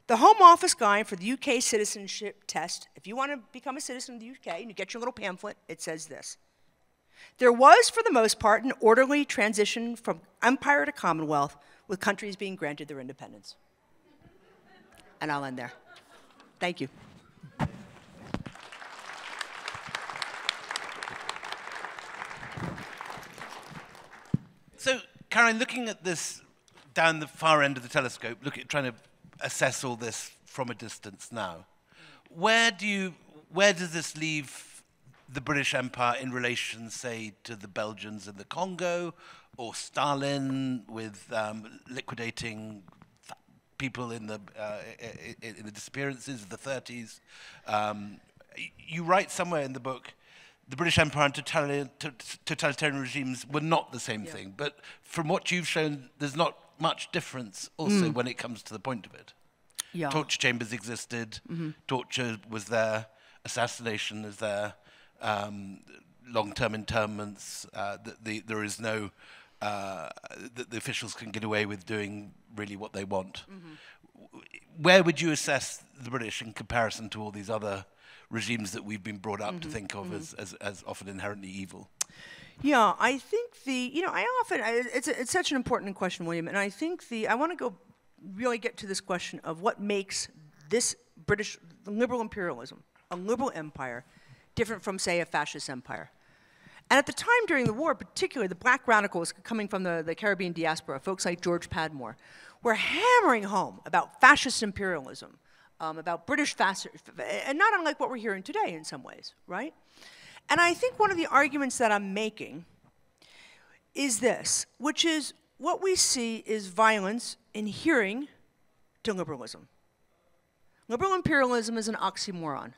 The Home Office guide for the UK citizenship test, if you want to become a citizen of the UK and you get your little pamphlet, it says this. There was, for the most part, an orderly transition from empire to commonwealth, with countries being granted their independence. And I'll end there. Thank you. So, Karen, looking at this down the far end of the telescope, look at trying to assess all this from a distance now, where do you, where does this leave the British Empire in relation, say, to the Belgians in the Congo, or Stalin with um, liquidating people in the uh, in, the disappearances of the 30s? Um, you write somewhere in the book the British Empire and totalitarian regimes were not the same yeah. thing. But from what you've shown, there's not much difference also mm. when it comes to the point of it. Yeah. Torture chambers existed, mm-hmm. torture was there, assassination is there, um, long term internments, uh, the, the, there is no, uh, the, the, officials can get away with doing really what they want. Mm-hmm. Where would you assess the British in comparison to all these other regimes that we've been brought up mm-hmm. to think of mm-hmm. as, as, as often inherently evil? Yeah, I think the, you know, I often, it's, a, it's such an important question, William, and I think the, I want to go really get to this question of what makes this British liberal imperialism, a liberal empire, different from, say, a fascist empire. And at the time during the war, particularly the black radicals coming from the, the Caribbean diaspora, folks like George Padmore, were hammering home about fascist imperialism, um, about British fascist, and not unlike what we're hearing today in some ways, right? And I think one of the arguments that I'm making is this, which is what we see is violence adhering to liberalism. Liberal imperialism is an oxymoron.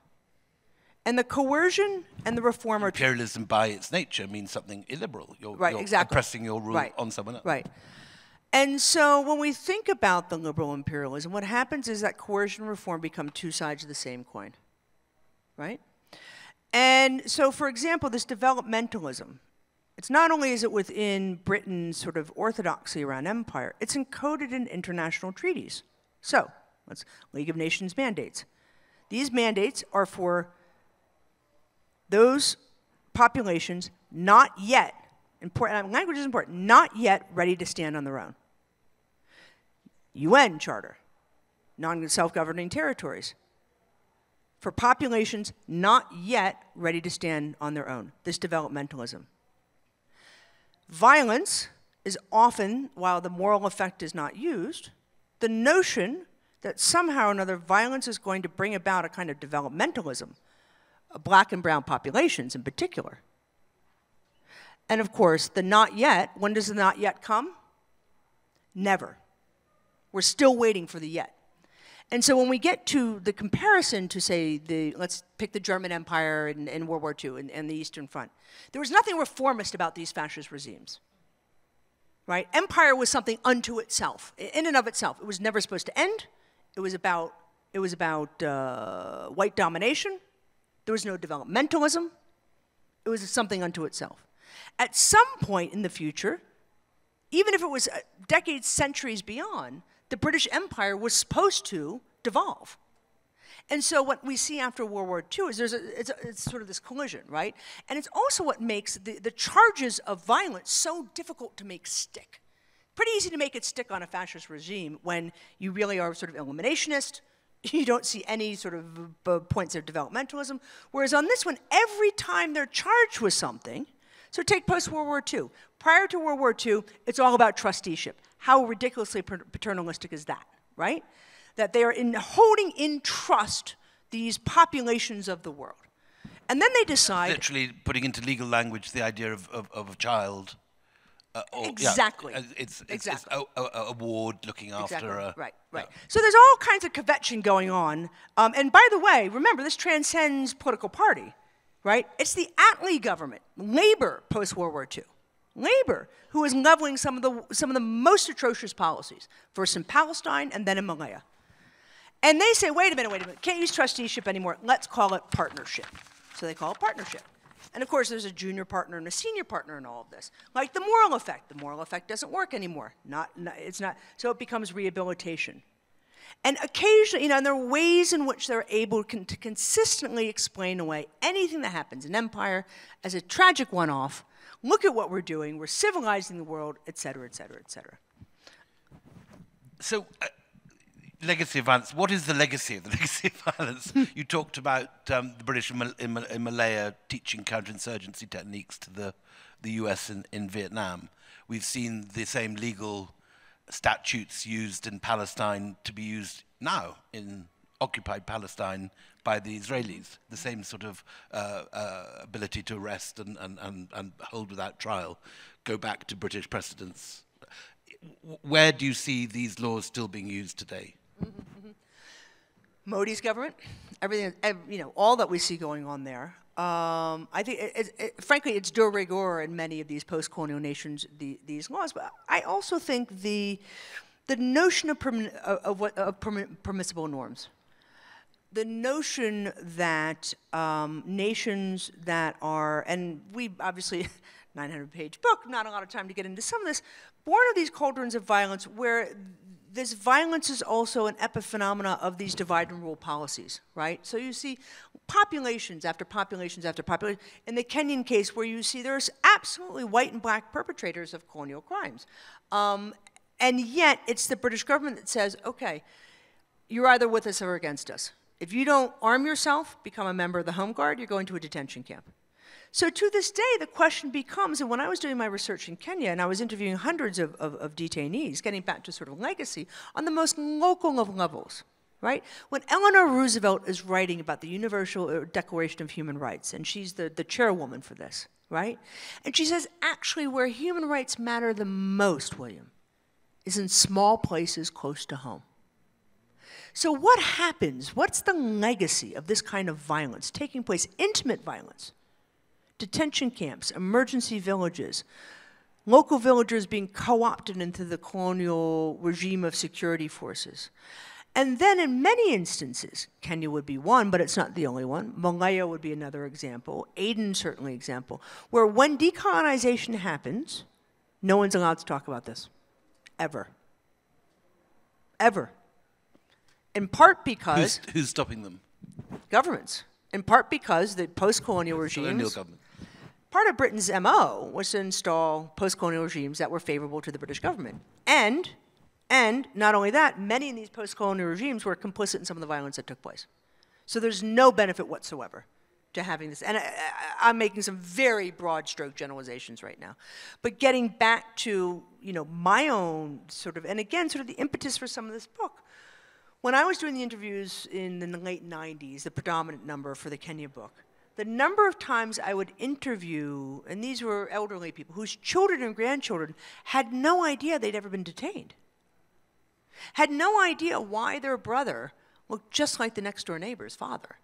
And the coercion and the reform are imperialism by its nature means something illiberal. You're, right, you're exactly. oppressing your rule right. on someone else. Right. And so when we think about the liberal imperialism, what happens is that coercion and reform become two sides of the same coin. Right? And so, for example, this developmentalism, it's not only is it within Britain's sort of orthodoxy around empire, it's encoded in international treaties. So, let's League of Nations mandates. These mandates are for those populations not yet, important, language is important, not yet ready to stand on their own. UN Charter, non self governing territories, for populations not yet ready to stand on their own, this developmentalism. Violence is often, while the moral effect is not used, the notion that somehow or another violence is going to bring about a kind of developmentalism, of black and brown populations in particular. And of course, the not yet, when does the not yet come? Never. We're still waiting for the yet. And so when we get to the comparison to, say, the, let's pick the German Empire in, in World War II and, and the Eastern Front, there was nothing reformist about these fascist regimes. Right? Empire was something unto itself, in and of itself. It was never supposed to end. It was about, it was about uh, white domination. There was no developmentalism. It was something unto itself. At some point in the future, even if it was uh, decades, centuries beyond, the British Empire was supposed to devolve. And so what we see after World War II is there's a, it's, a, it's sort of this collision, right? And it's also what makes the, the charges of violence so difficult to make stick. Pretty easy to make it stick on a fascist regime when you really are sort of eliminationist, *laughs* you don't see any sort of points of developmentalism. Whereas on this one, every time they're charged with something, so take post World War II. Prior to World War II, it's all about trusteeship. How ridiculously paternalistic is that, right? That they are in holding in trust these populations of the world. And then they decide. Literally putting into legal language the idea of, of, of a child Uh, or, Exactly. uh, it's, it's, Exactly. it's a, a, a ward looking after Exactly. a. right, yeah. right. So there's all kinds of kvetching going on. Um, and by the way, remember, this transcends political party, right? It's the Attlee government, Labor, post World War II. Labor, who is leveling some of the, some of the most atrocious policies, first in Palestine and then in Malaya. And they say, wait a minute, wait a minute, can't use trusteeship anymore. Let's call it partnership. So they call it partnership. And of course, there's a junior partner and a senior partner in all of this. Like the moral effect. The moral effect doesn't work anymore. Not, not, it's not, so it becomes rehabilitation. And occasionally, you know, and there are ways in which they're able to consistently explain away anything that happens in empire as a tragic one off. Look at what we're doing. We're civilizing the world, et cetera, et cetera, et cetera. So, uh, legacy of violence. What is the legacy of the *laughs* legacy of violence? *laughs* you talked about um, the British in, Mal- in, Mal- in Malaya teaching counterinsurgency techniques to the, the US in, in Vietnam. We've seen the same legal statutes used in Palestine to be used now in occupied Palestine by the Israelis. The same sort of uh, uh, ability to arrest and, and, and, and hold without trial go back to British precedents. Where do you see these laws still being used today? Modi's government, everything, you know, all that we see going on there. Um, I think, it, it, it, frankly, it's de rigueur in many of these post-colonial nations, the, these laws. But I also think the, the notion of, of, of what, of permi- permissible norms, the notion that um, nations that are, and we obviously, *laughs* 900 page book, not a lot of time to get into some of this, born of these cauldrons of violence where this violence is also an epiphenomena of these divide and rule policies, right? So you see populations after populations after populations. In the Kenyan case, where you see there's absolutely white and black perpetrators of colonial crimes. Um, and yet, it's the British government that says, okay, you're either with us or against us. If you don't arm yourself, become a member of the Home Guard, you're going to a detention camp. So to this day, the question becomes, and when I was doing my research in Kenya and I was interviewing hundreds of, of, of detainees, getting back to sort of legacy, on the most local of levels, right? When Eleanor Roosevelt is writing about the Universal uh, Declaration of Human Rights, and she's the, the chairwoman for this, right? And she says, actually, where human rights matter the most, William, is in small places close to home. So, what happens? What's the legacy of this kind of violence taking place, intimate violence? Detention camps, emergency villages, local villagers being co opted into the colonial regime of security forces. And then, in many instances, Kenya would be one, but it's not the only one. Malaya would be another example. Aden, certainly, example, where when decolonization happens, no one's allowed to talk about this. Ever. Ever in part because Who's, who's stopping them? governments, in part because the post-colonial Colonial regimes, government. part of Britain's MO was to install post-colonial regimes that were favorable to the British government. And, and not only that, many of these post-colonial regimes were complicit in some of the violence that took place. So there's no benefit whatsoever to having this. And I, I, I'm making some very broad stroke generalizations right now. But getting back to, you know, my own sort of, and again, sort of the impetus for some of this book, when I was doing the interviews in the late 90s, the predominant number for the Kenya book, the number of times I would interview, and these were elderly people whose children and grandchildren had no idea they'd ever been detained, had no idea why their brother looked just like the next door neighbor's father.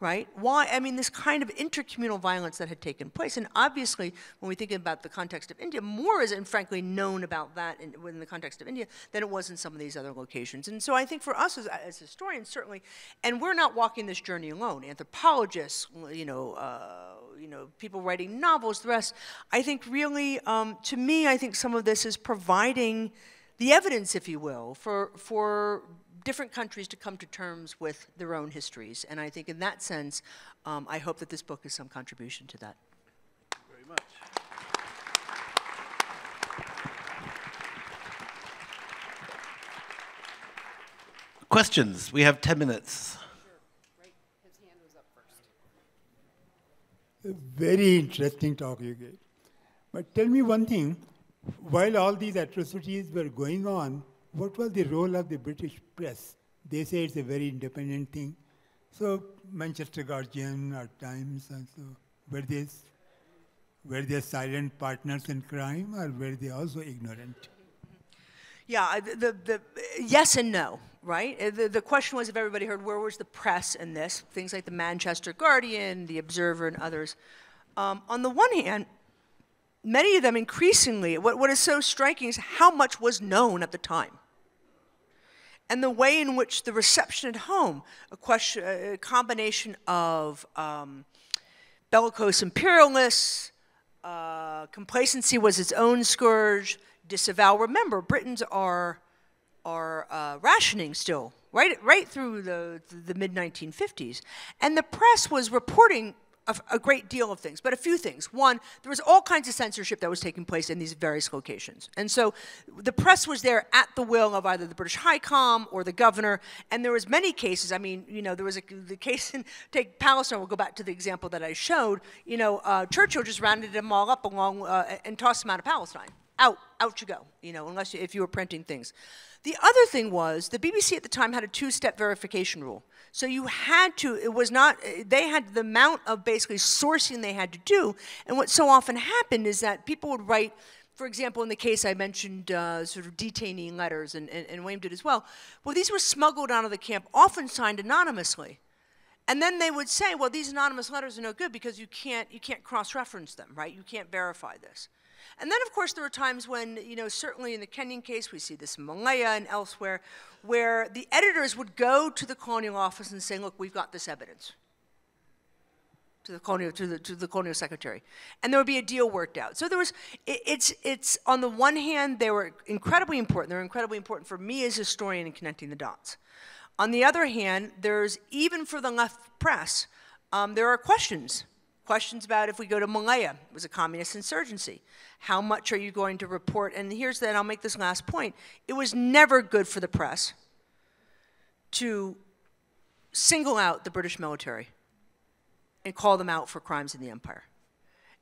Right? Why? I mean, this kind of intercommunal violence that had taken place. And obviously, when we think about the context of India, more is, frankly, known about that in, within the context of India than it was in some of these other locations. And so I think for us as, as historians, certainly, and we're not walking this journey alone. Anthropologists, you know, uh, you know, people writing novels, the rest. I think really, um, to me, I think some of this is providing the evidence, if you will, for for different countries to come to terms with their own histories. And I think in that sense, um, I hope that this book is some contribution to that. Thank you Very much. Questions? We have 10 minutes. A very interesting talk you gave. But tell me one thing while all these atrocities were going on, what was the role of the British press? They say it's a very independent thing. So, Manchester Guardian or Times and so, were they, Were they silent partners in crime or were they also ignorant? Yeah, the, the, yes and no, right? Uh, the, the question was if everybody heard where was the press in this, things like the Manchester Guardian, the Observer, and others. Um, on the one hand, many of them increasingly, what, what is so striking is how much was known at the time. And the way in which the reception at home, a, question, a combination of um, bellicose imperialists, uh, complacency was its own scourge, disavow. Remember, Britons are, are uh, rationing still, right, right through the, the mid 1950s. And the press was reporting a, a, great deal of things, but a few things. One, there was all kinds of censorship that was taking place in these various locations. And so the press was there at the will of either the British High Com or the governor, and there was many cases. I mean, you know, there was a, the case in, take Palestine, we'll go back to the example that I showed, you know, uh, Churchill just rounded them all up along uh, and tossed them out of Palestine. Out, out you go, you know, unless you, if you were printing things. The other thing was the BBC at the time had a two-step verification rule. So you had to, it was not, they had the amount of basically sourcing they had to do. And what so often happened is that people would write, for example, in the case I mentioned, uh, sort of detaining letters, and, and, and Wayne did as well. Well, these were smuggled out of the camp, often signed anonymously. And then they would say, well, these anonymous letters are no good because you can't, you can't cross-reference them, right? You can't verify this. And then, of course, there were times when, you know, certainly in the Kenyan case, we see this in Malaya and elsewhere, where the editors would go to the colonial office and say, look, we've got this evidence to the colonial to the to the colonial secretary, and there would be a deal worked out. So there was it, it's it's on the one hand they were incredibly important. They're incredibly important for me as a historian in connecting the dots. On the other hand, there's even for the left press, um, there are questions Questions about if we go to Malaya, it was a communist insurgency. How much are you going to report? And here's that, I'll make this last point. It was never good for the press to single out the British military and call them out for crimes in the empire.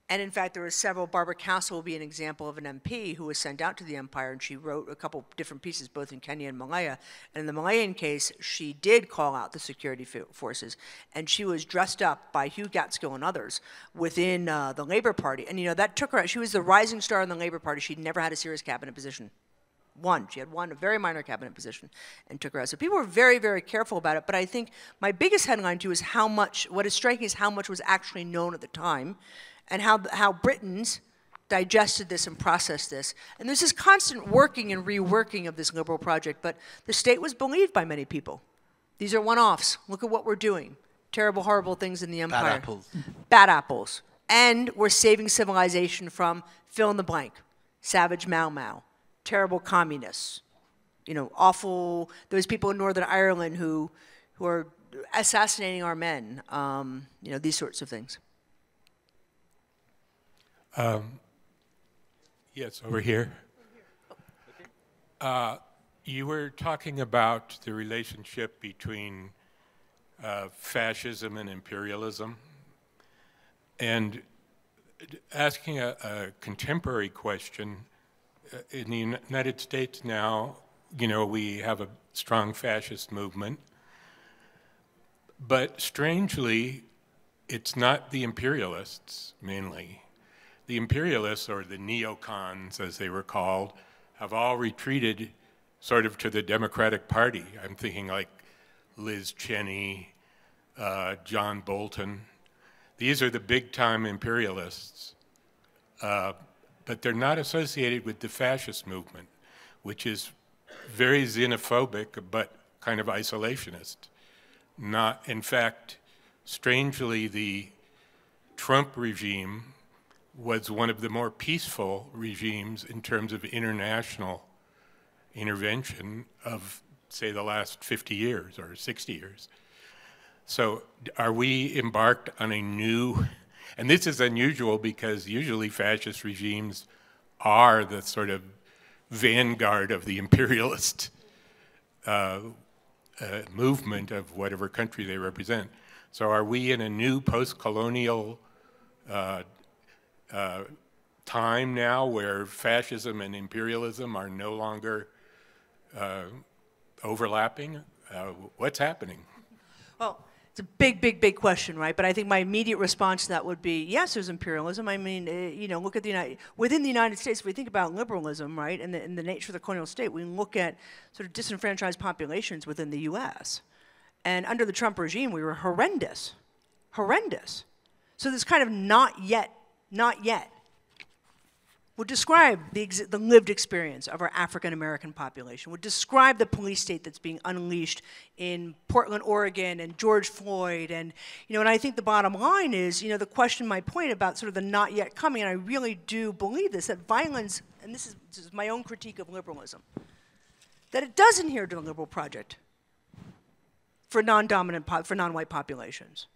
And in fact, there were several. Barbara Castle will be an example of an MP who was sent out to the empire, and she wrote a couple different pieces, both in Kenya and Malaya. And in the Malayan case, she did call out the security forces, and she was dressed up by Hugh Gaitskell and others within uh, the Labor Party. And you know that took her. Out. She was the rising star in the Labor Party. She'd never had a serious cabinet position. One, she had one, a very minor cabinet position, and took her out. So people were very, very careful about it. But I think my biggest headline too is how much. What is striking is how much was actually known at the time and how, how Britons digested this and processed this. And there's this constant working and reworking of this liberal project, but the state was believed by many people. These are one-offs. Look at what we're doing. Terrible, horrible things in the empire. Bad apples. Bad apples. And we're saving civilization from fill in the blank. Savage Mau Mau. Terrible communists. You know, awful, those people in Northern Ireland who, who are assassinating our men. Um, you know, these sorts of things. Um, yes, over here. Uh, you were talking about the relationship between uh, fascism and imperialism, and asking a, a contemporary question. Uh, in the United States now, you know, we have a strong fascist movement, but strangely, it's not the imperialists mainly the imperialists, or the neocons as they were called, have all retreated sort of to the Democratic Party. I'm thinking like Liz Cheney, uh, John Bolton. These are the big time imperialists. Uh, but they're not associated with the fascist movement, which is very xenophobic but kind of isolationist. Not, in fact, strangely, the Trump regime was one of the more peaceful regimes in terms of international intervention of, say, the last 50 years or 60 years. So are we embarked on a new, and this is unusual because usually fascist regimes are the sort of vanguard of the imperialist uh, uh, movement of whatever country they represent. So are we in a new post-colonial uh, uh, time now where fascism and imperialism are no longer uh, overlapping? Uh, what's happening? Well, It's a big, big, big question, right? But I think my immediate response to that would be yes, there's imperialism. I mean, uh, you know, look at the United within the United States. If we think about liberalism, right, and the, and the nature of the colonial state, we look at sort of disenfranchised populations within the U.S. And under the Trump regime, we were horrendous, horrendous. So this kind of not yet, not yet would describe the, the, lived experience of our African American population, would describe the police state that's being unleashed in Portland, Oregon, and George Floyd. And, you know, and I think the bottom line is, you know, the question, my point about sort of the not yet coming, and I really do believe this, that violence, and this is, this is my own critique of liberalism, that it does adhere to the liberal project for non-dominant, for non-white populations.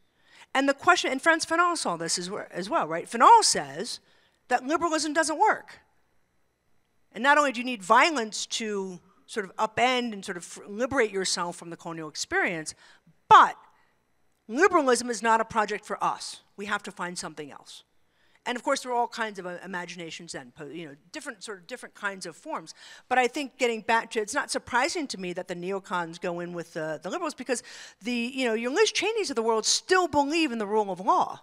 And the question, and Frantz Fanon saw this as as well right? Fanon says, that liberalism doesn't work. And not only do you need violence to sort of upend and sort of liberate yourself from the colonial experience, but liberalism is not a project for us. We have to find something else. And of course, there are all kinds of uh, imaginations and you know, different sort of different kinds of forms. But I think getting back to, it's not surprising to me that the neocons go in with the, the liberals because the, you know, your Liz Cheneys of the world still believe in the rule of law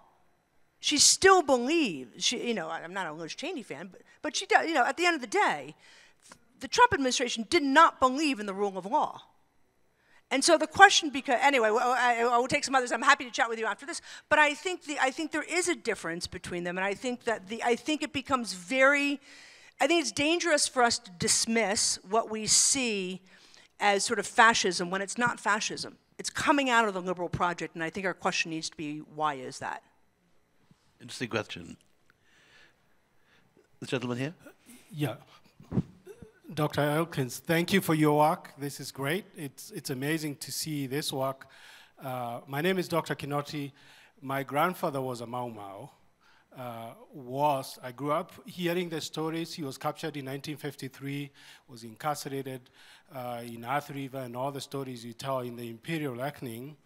she still believes, she, you know, I'm not a Liz Cheney fan, but, but she does, you know, at the end of the day, the Trump administration did not believe in the rule of law. And so the question, because anyway, I, I, will take some others. I'm happy to chat with you after this. But I think the, I think there is a difference between them, and I think that the, I think it becomes very, I think it's dangerous for us to dismiss what we see as sort of fascism when it's not fascism. It's coming out of the liberal project, and I think our question needs to be, why is that? Interesting question. The gentleman here? Uh, yeah. Dr. Elkins, thank you for your work. This is great. It's, it's amazing to see this work. Uh, my name is Dr. Kinoti. My grandfather was a Mau Mau. Uh, was, I grew up hearing the stories. He was captured in 1953, was incarcerated uh, in Athi River, and all the stories you tell in the Imperial Reckoning,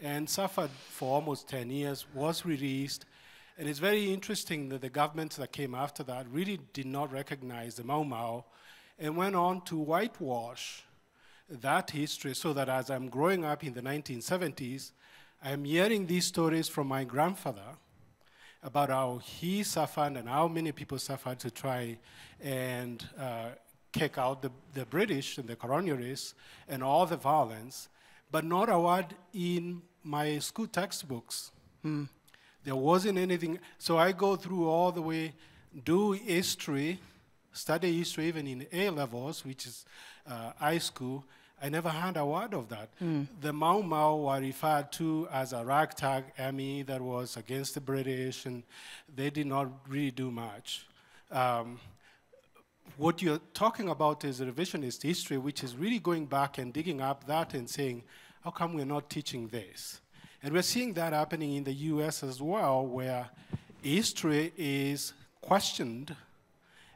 and suffered for almost 10 years, was released, and it's very interesting that the government that came after that really did not recognize the Mau Mau and went on to whitewash that history so that as I'm growing up in the 1970s, I'm hearing these stories from my grandfather about how he suffered and how many people suffered to try and uh, kick out the, the British and the colonialists and all the violence, but not a word in my school textbooks. Hmm. There wasn't anything. So I go through all the way, do history, study history even in A levels, which is uh, high school. I never heard a word of that. Mm. The Mau Mau were referred to as a ragtag army that was against the British, and they did not really do much. Um, what you're talking about is revisionist history, which is really going back and digging up that and saying, how come we're not teaching this? And we're seeing that happening in the US as well, where history is questioned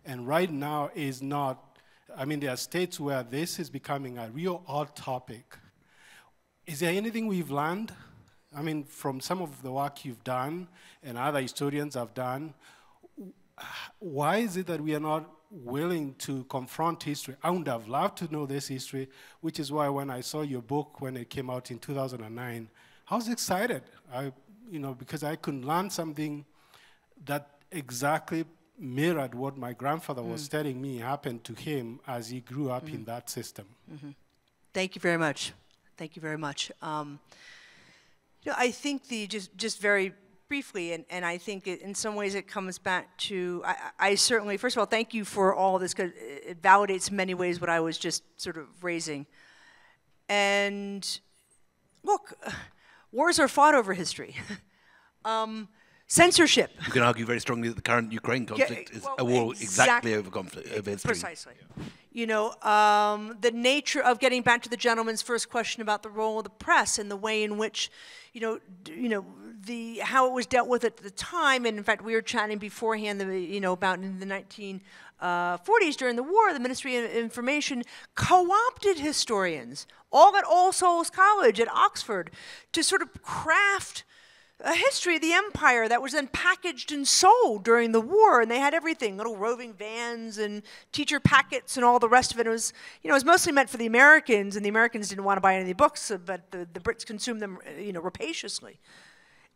and right now is not. I mean, there are states where this is becoming a real hot topic. Is there anything we've learned? I mean, from some of the work you've done and other historians have done, why is it that we are not willing to confront history? I would have loved to know this history, which is why when I saw your book when it came out in 2009, I was excited, I, you know, because I could learn something that exactly mirrored what my grandfather mm. was telling me happened to him as he grew up mm. in that system. Mm-hmm. Thank you very much. Thank you very much. Um, you know, I think the just just very briefly, and, and I think it, in some ways it comes back to I, I, certainly first of all thank you for all this because it validates in many ways what I was just sort of raising. And look, *sighs* Wars are fought over history. *laughs* um, censorship. You can argue very strongly that the current Ukraine conflict yeah, is well, a war exactly, exactly over conflict over history. Precisely. You know, um, the nature of getting back to the gentleman's first question about the role of the press and the way in which, you know, you know, the how it was dealt with at the time. And in fact, we were chatting beforehand, the, you know, about in the 19 uh, 40s during the war, the Ministry of Information co-opted historians, all at All Souls College at Oxford, to sort of craft a history of the empire that was then packaged and sold during the war, and they had everything little roving vans and teacher packets and all the rest of it. It was, you know, it was mostly meant for the Americans, and the Americans didn't want to buy any of the books, but the, the Brits consumed them, you know, rapaciously.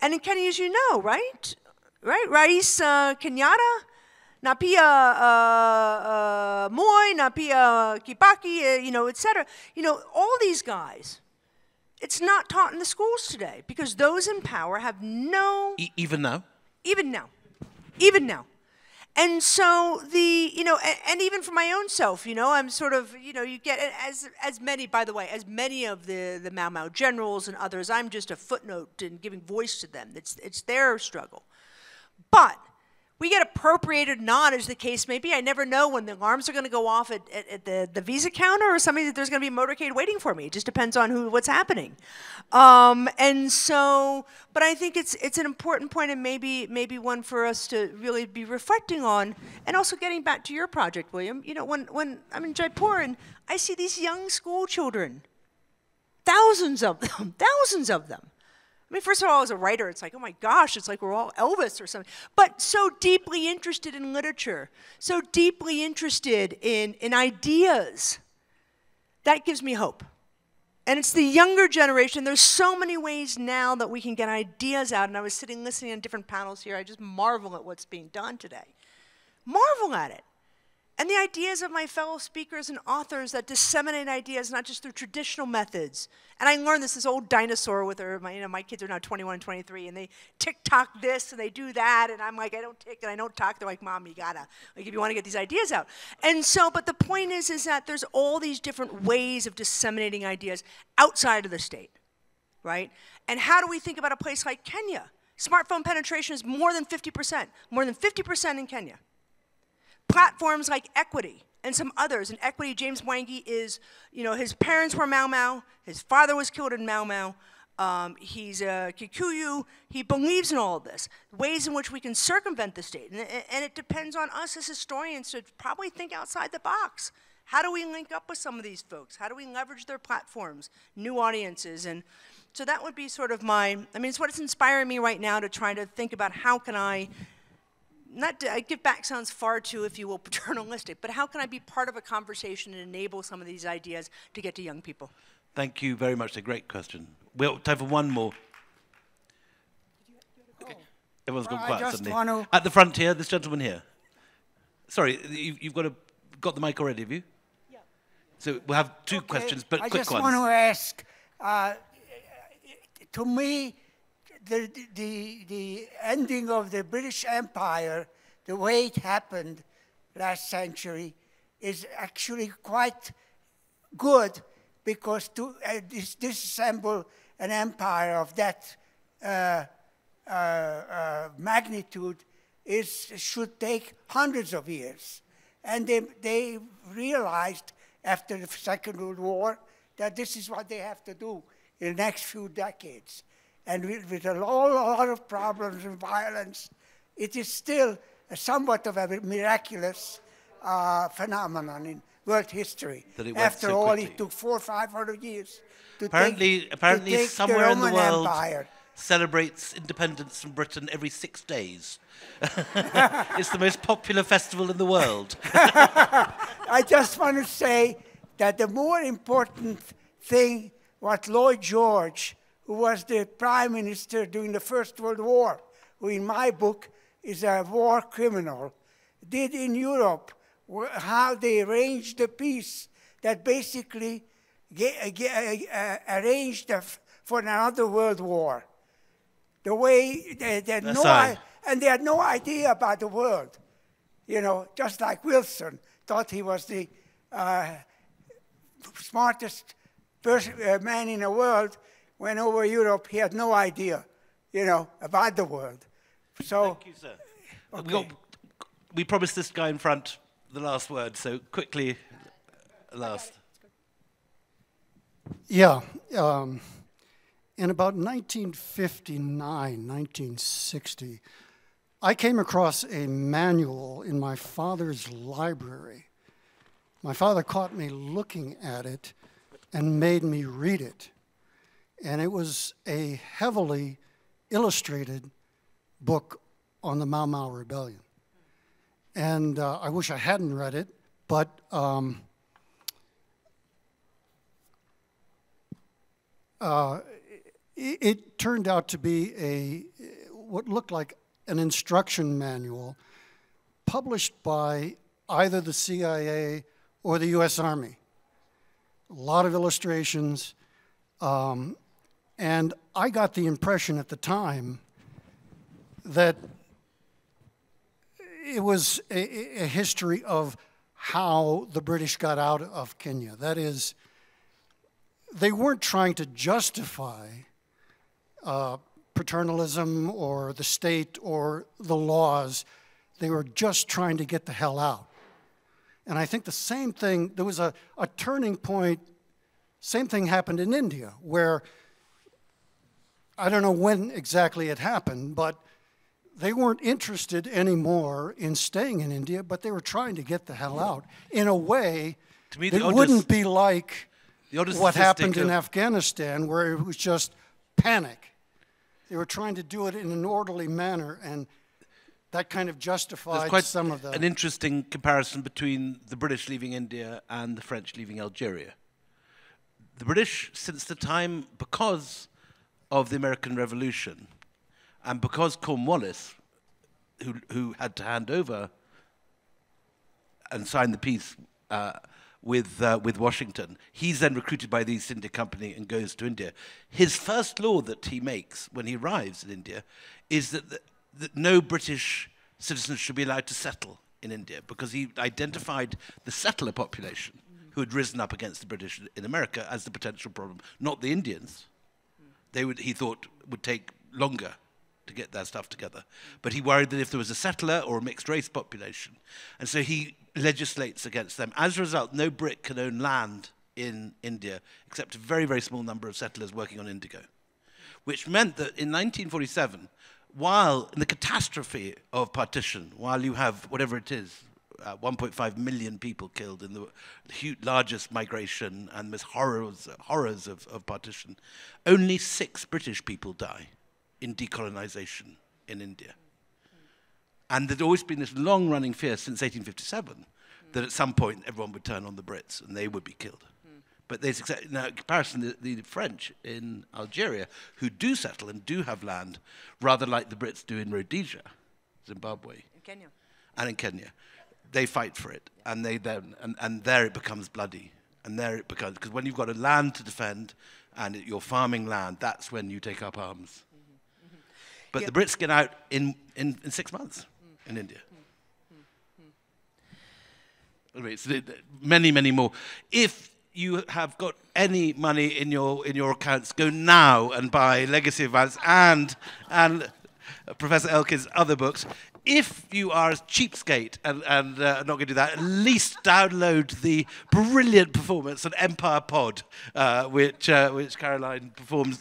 And in Kenya, as you know, right? Right? Rais uh, Kenyatta, na pia uh, uh, Moi, na pia Kibaki, uh, you know, etc. You know, all these guys it's not taught in the schools today because those in power have no. E- even now? Even now. Even now. And so the, you know, and, and, even for my own self, you know, I'm sort of, you know, you get as as many, by the way, as many of the the Mau Mau generals and others. I'm just a footnote in giving voice to them. It's it's their struggle, but we get appropriated not as the case may be. I never know when the alarms are going to go off at, at, at, the, the visa counter or somebody that there's going to be a motorcade waiting for me. It just depends on who what's happening. Um, and so, but I think it's it's an important point and maybe maybe one for us to really be reflecting on. And also getting back to your project, William. You know, when when I'm in Jaipur and I see these young school children, thousands of them, *laughs* thousands of them I mean, first of all, as a writer, it's like, oh my gosh, it's like we're all Elvis or something. But so deeply interested in literature, so deeply interested in, in ideas, that gives me hope. And it's the younger generation. There's so many ways now that we can get ideas out. And I was sitting listening on different panels here. I just marvel at what's being done today. Marvel at it and the ideas of my fellow speakers and authors that disseminate ideas not just through traditional methods. And I learned this, this old dinosaur with her, my, you know, my kids are now 21 and 23, and they TikTok this and they do that, and I'm like, I don't tick and I don't talk. They're like, Mom, you gotta, like, if you wanna get these ideas out. And so, but the point is, is that there's all these different ways of disseminating ideas outside of the state, right? And how do we think about a place like Kenya? Smartphone penetration is more than 50%, more than 50% in Kenya platforms like Equity and some others. And Equity, James Mwangi is, you know, his parents were Mau Mau, his father was killed in Mau Mau. Um, he's a Kikuyu. He believes in all of this, ways in which we can circumvent the state. And, and it depends on us as historians to probably think outside the box. How do we link up with some of these folks? How do we leverage their platforms, new audiences? And so that would be sort of my, I mean, it's what's inspiring me right now to try to think about how can I not to, give back sounds far too, if you will, *laughs* paternalistic, but how can I be part of a conversation and enable some of these ideas to get to young people? Thank you very much. A great question. We'll time for one more. Okay. Everyone's gone quiet suddenly. At the front here, this gentleman here. Sorry, you've, you've got, a, got the mic already, have you? Yeah. So we'll have two okay. questions, but I quick ones. I just want to ask, uh, to me, the, the, the ending of the British Empire, the way it happened last century, is actually quite good because to uh, dis disassemble an empire of that uh, uh, uh, magnitude is, should take hundreds of years. And they, they realized after the Second World War that this is what they have to do in the next few decades and with, with a, lot, a lot of problems and violence, it is still somewhat of a miraculous uh, phenomenon in world history. After so all, it took four or five hundred years. To apparently, take, apparently, to somewhere the in the world Empire. celebrates independence from Britain every six days. *laughs* it's the most popular festival in the world. *laughs* I just want to say that the more important thing what Lloyd George who was the prime minister during the First World War, who in my book is a war criminal, did in Europe how they arranged the peace that basically arranged for another world war. The way they, they had no and they had no idea about the world. You know, just like Wilson thought he was the uh, smartest person, uh, man in the world, went over Europe, he had no idea, you know, about the world. So, Thank you, sir. Okay. We, got, we promised this guy in front the last word, so quickly, last. Yeah. Um, in about 1959, 1960, I came across a manual in my father's library. My father caught me looking at it and made me read it and it was a heavily illustrated book on the Mau Mau Rebellion. And uh, I wish I hadn't read it, but um, uh, it, it, turned out to be a what looked like an instruction manual published by either the CIA or the U.S. Army. A lot of illustrations, um, and I got the impression at the time that it was a, a, history of how the British got out of Kenya. That is, they weren't trying to justify uh, paternalism or the state or the laws. They were just trying to get the hell out. And I think the same thing, there was a, a turning point, same thing happened in India, where I don't know when exactly it happened, but they weren't interested anymore in staying in India, but they were trying to get the hell out in a way to me, that oldest, wouldn't be like what happened in Afghanistan, where it was just panic. They were trying to do it in an orderly manner, and that kind of justified quite some of the. An interesting comparison between the British leaving India and the French leaving Algeria. The British, since the time, because of the American Revolution, and because Cornwallis, who, who had to hand over and sign the peace uh, with, uh, with Washington, he's then recruited by the East India Company and goes to India. His first law that he makes when he arrives in India is that, the, that no British citizens should be allowed to settle in India because he identified the settler population who had risen up against the British in America as the potential problem, not the Indians. They would, he thought, would take longer to get their stuff together. But he worried that if there was a settler or a mixed race population, and so he legislates against them. As a result, no Brit can own land in India except a very, very small number of settlers working on indigo, which meant that in 1947, while in the catastrophe of partition, while you have whatever it is, uh, 1.5 million people killed in the huge, largest migration and most horrors, horrors of, of partition, only six British people die in decolonization in India. And there'd always been this long running fear since 1857 that at some point everyone would turn on the Brits and they would be killed. But there's now, in comparison, the, the, French in Algeria, who do settle and do have land, rather like the Brits do in Rhodesia, Zimbabwe, in Kenya, and in Kenya, they fight for it, and they then, and, and there it becomes bloody, and there it becomes because when you've got a land to defend, and it, you're farming land, that's when you take up arms. But the Brits get out in, in, in six months in India. many, many more. If you have got any money in your in your accounts, go now and buy Legacy of Violence and and Professor Elkins' other books if you are a cheapskate and, and uh, not going to do that, at least download the brilliant performance on Empire Pod, uh, which, uh, which Caroline performs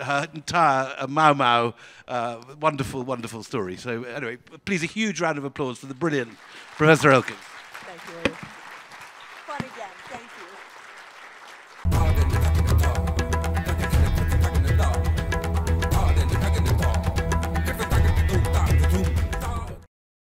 her entire uh, Mau Mau. Uh, wonderful, wonderful story. So, anyway, please, a huge round of applause for the brilliant Professor Elkins.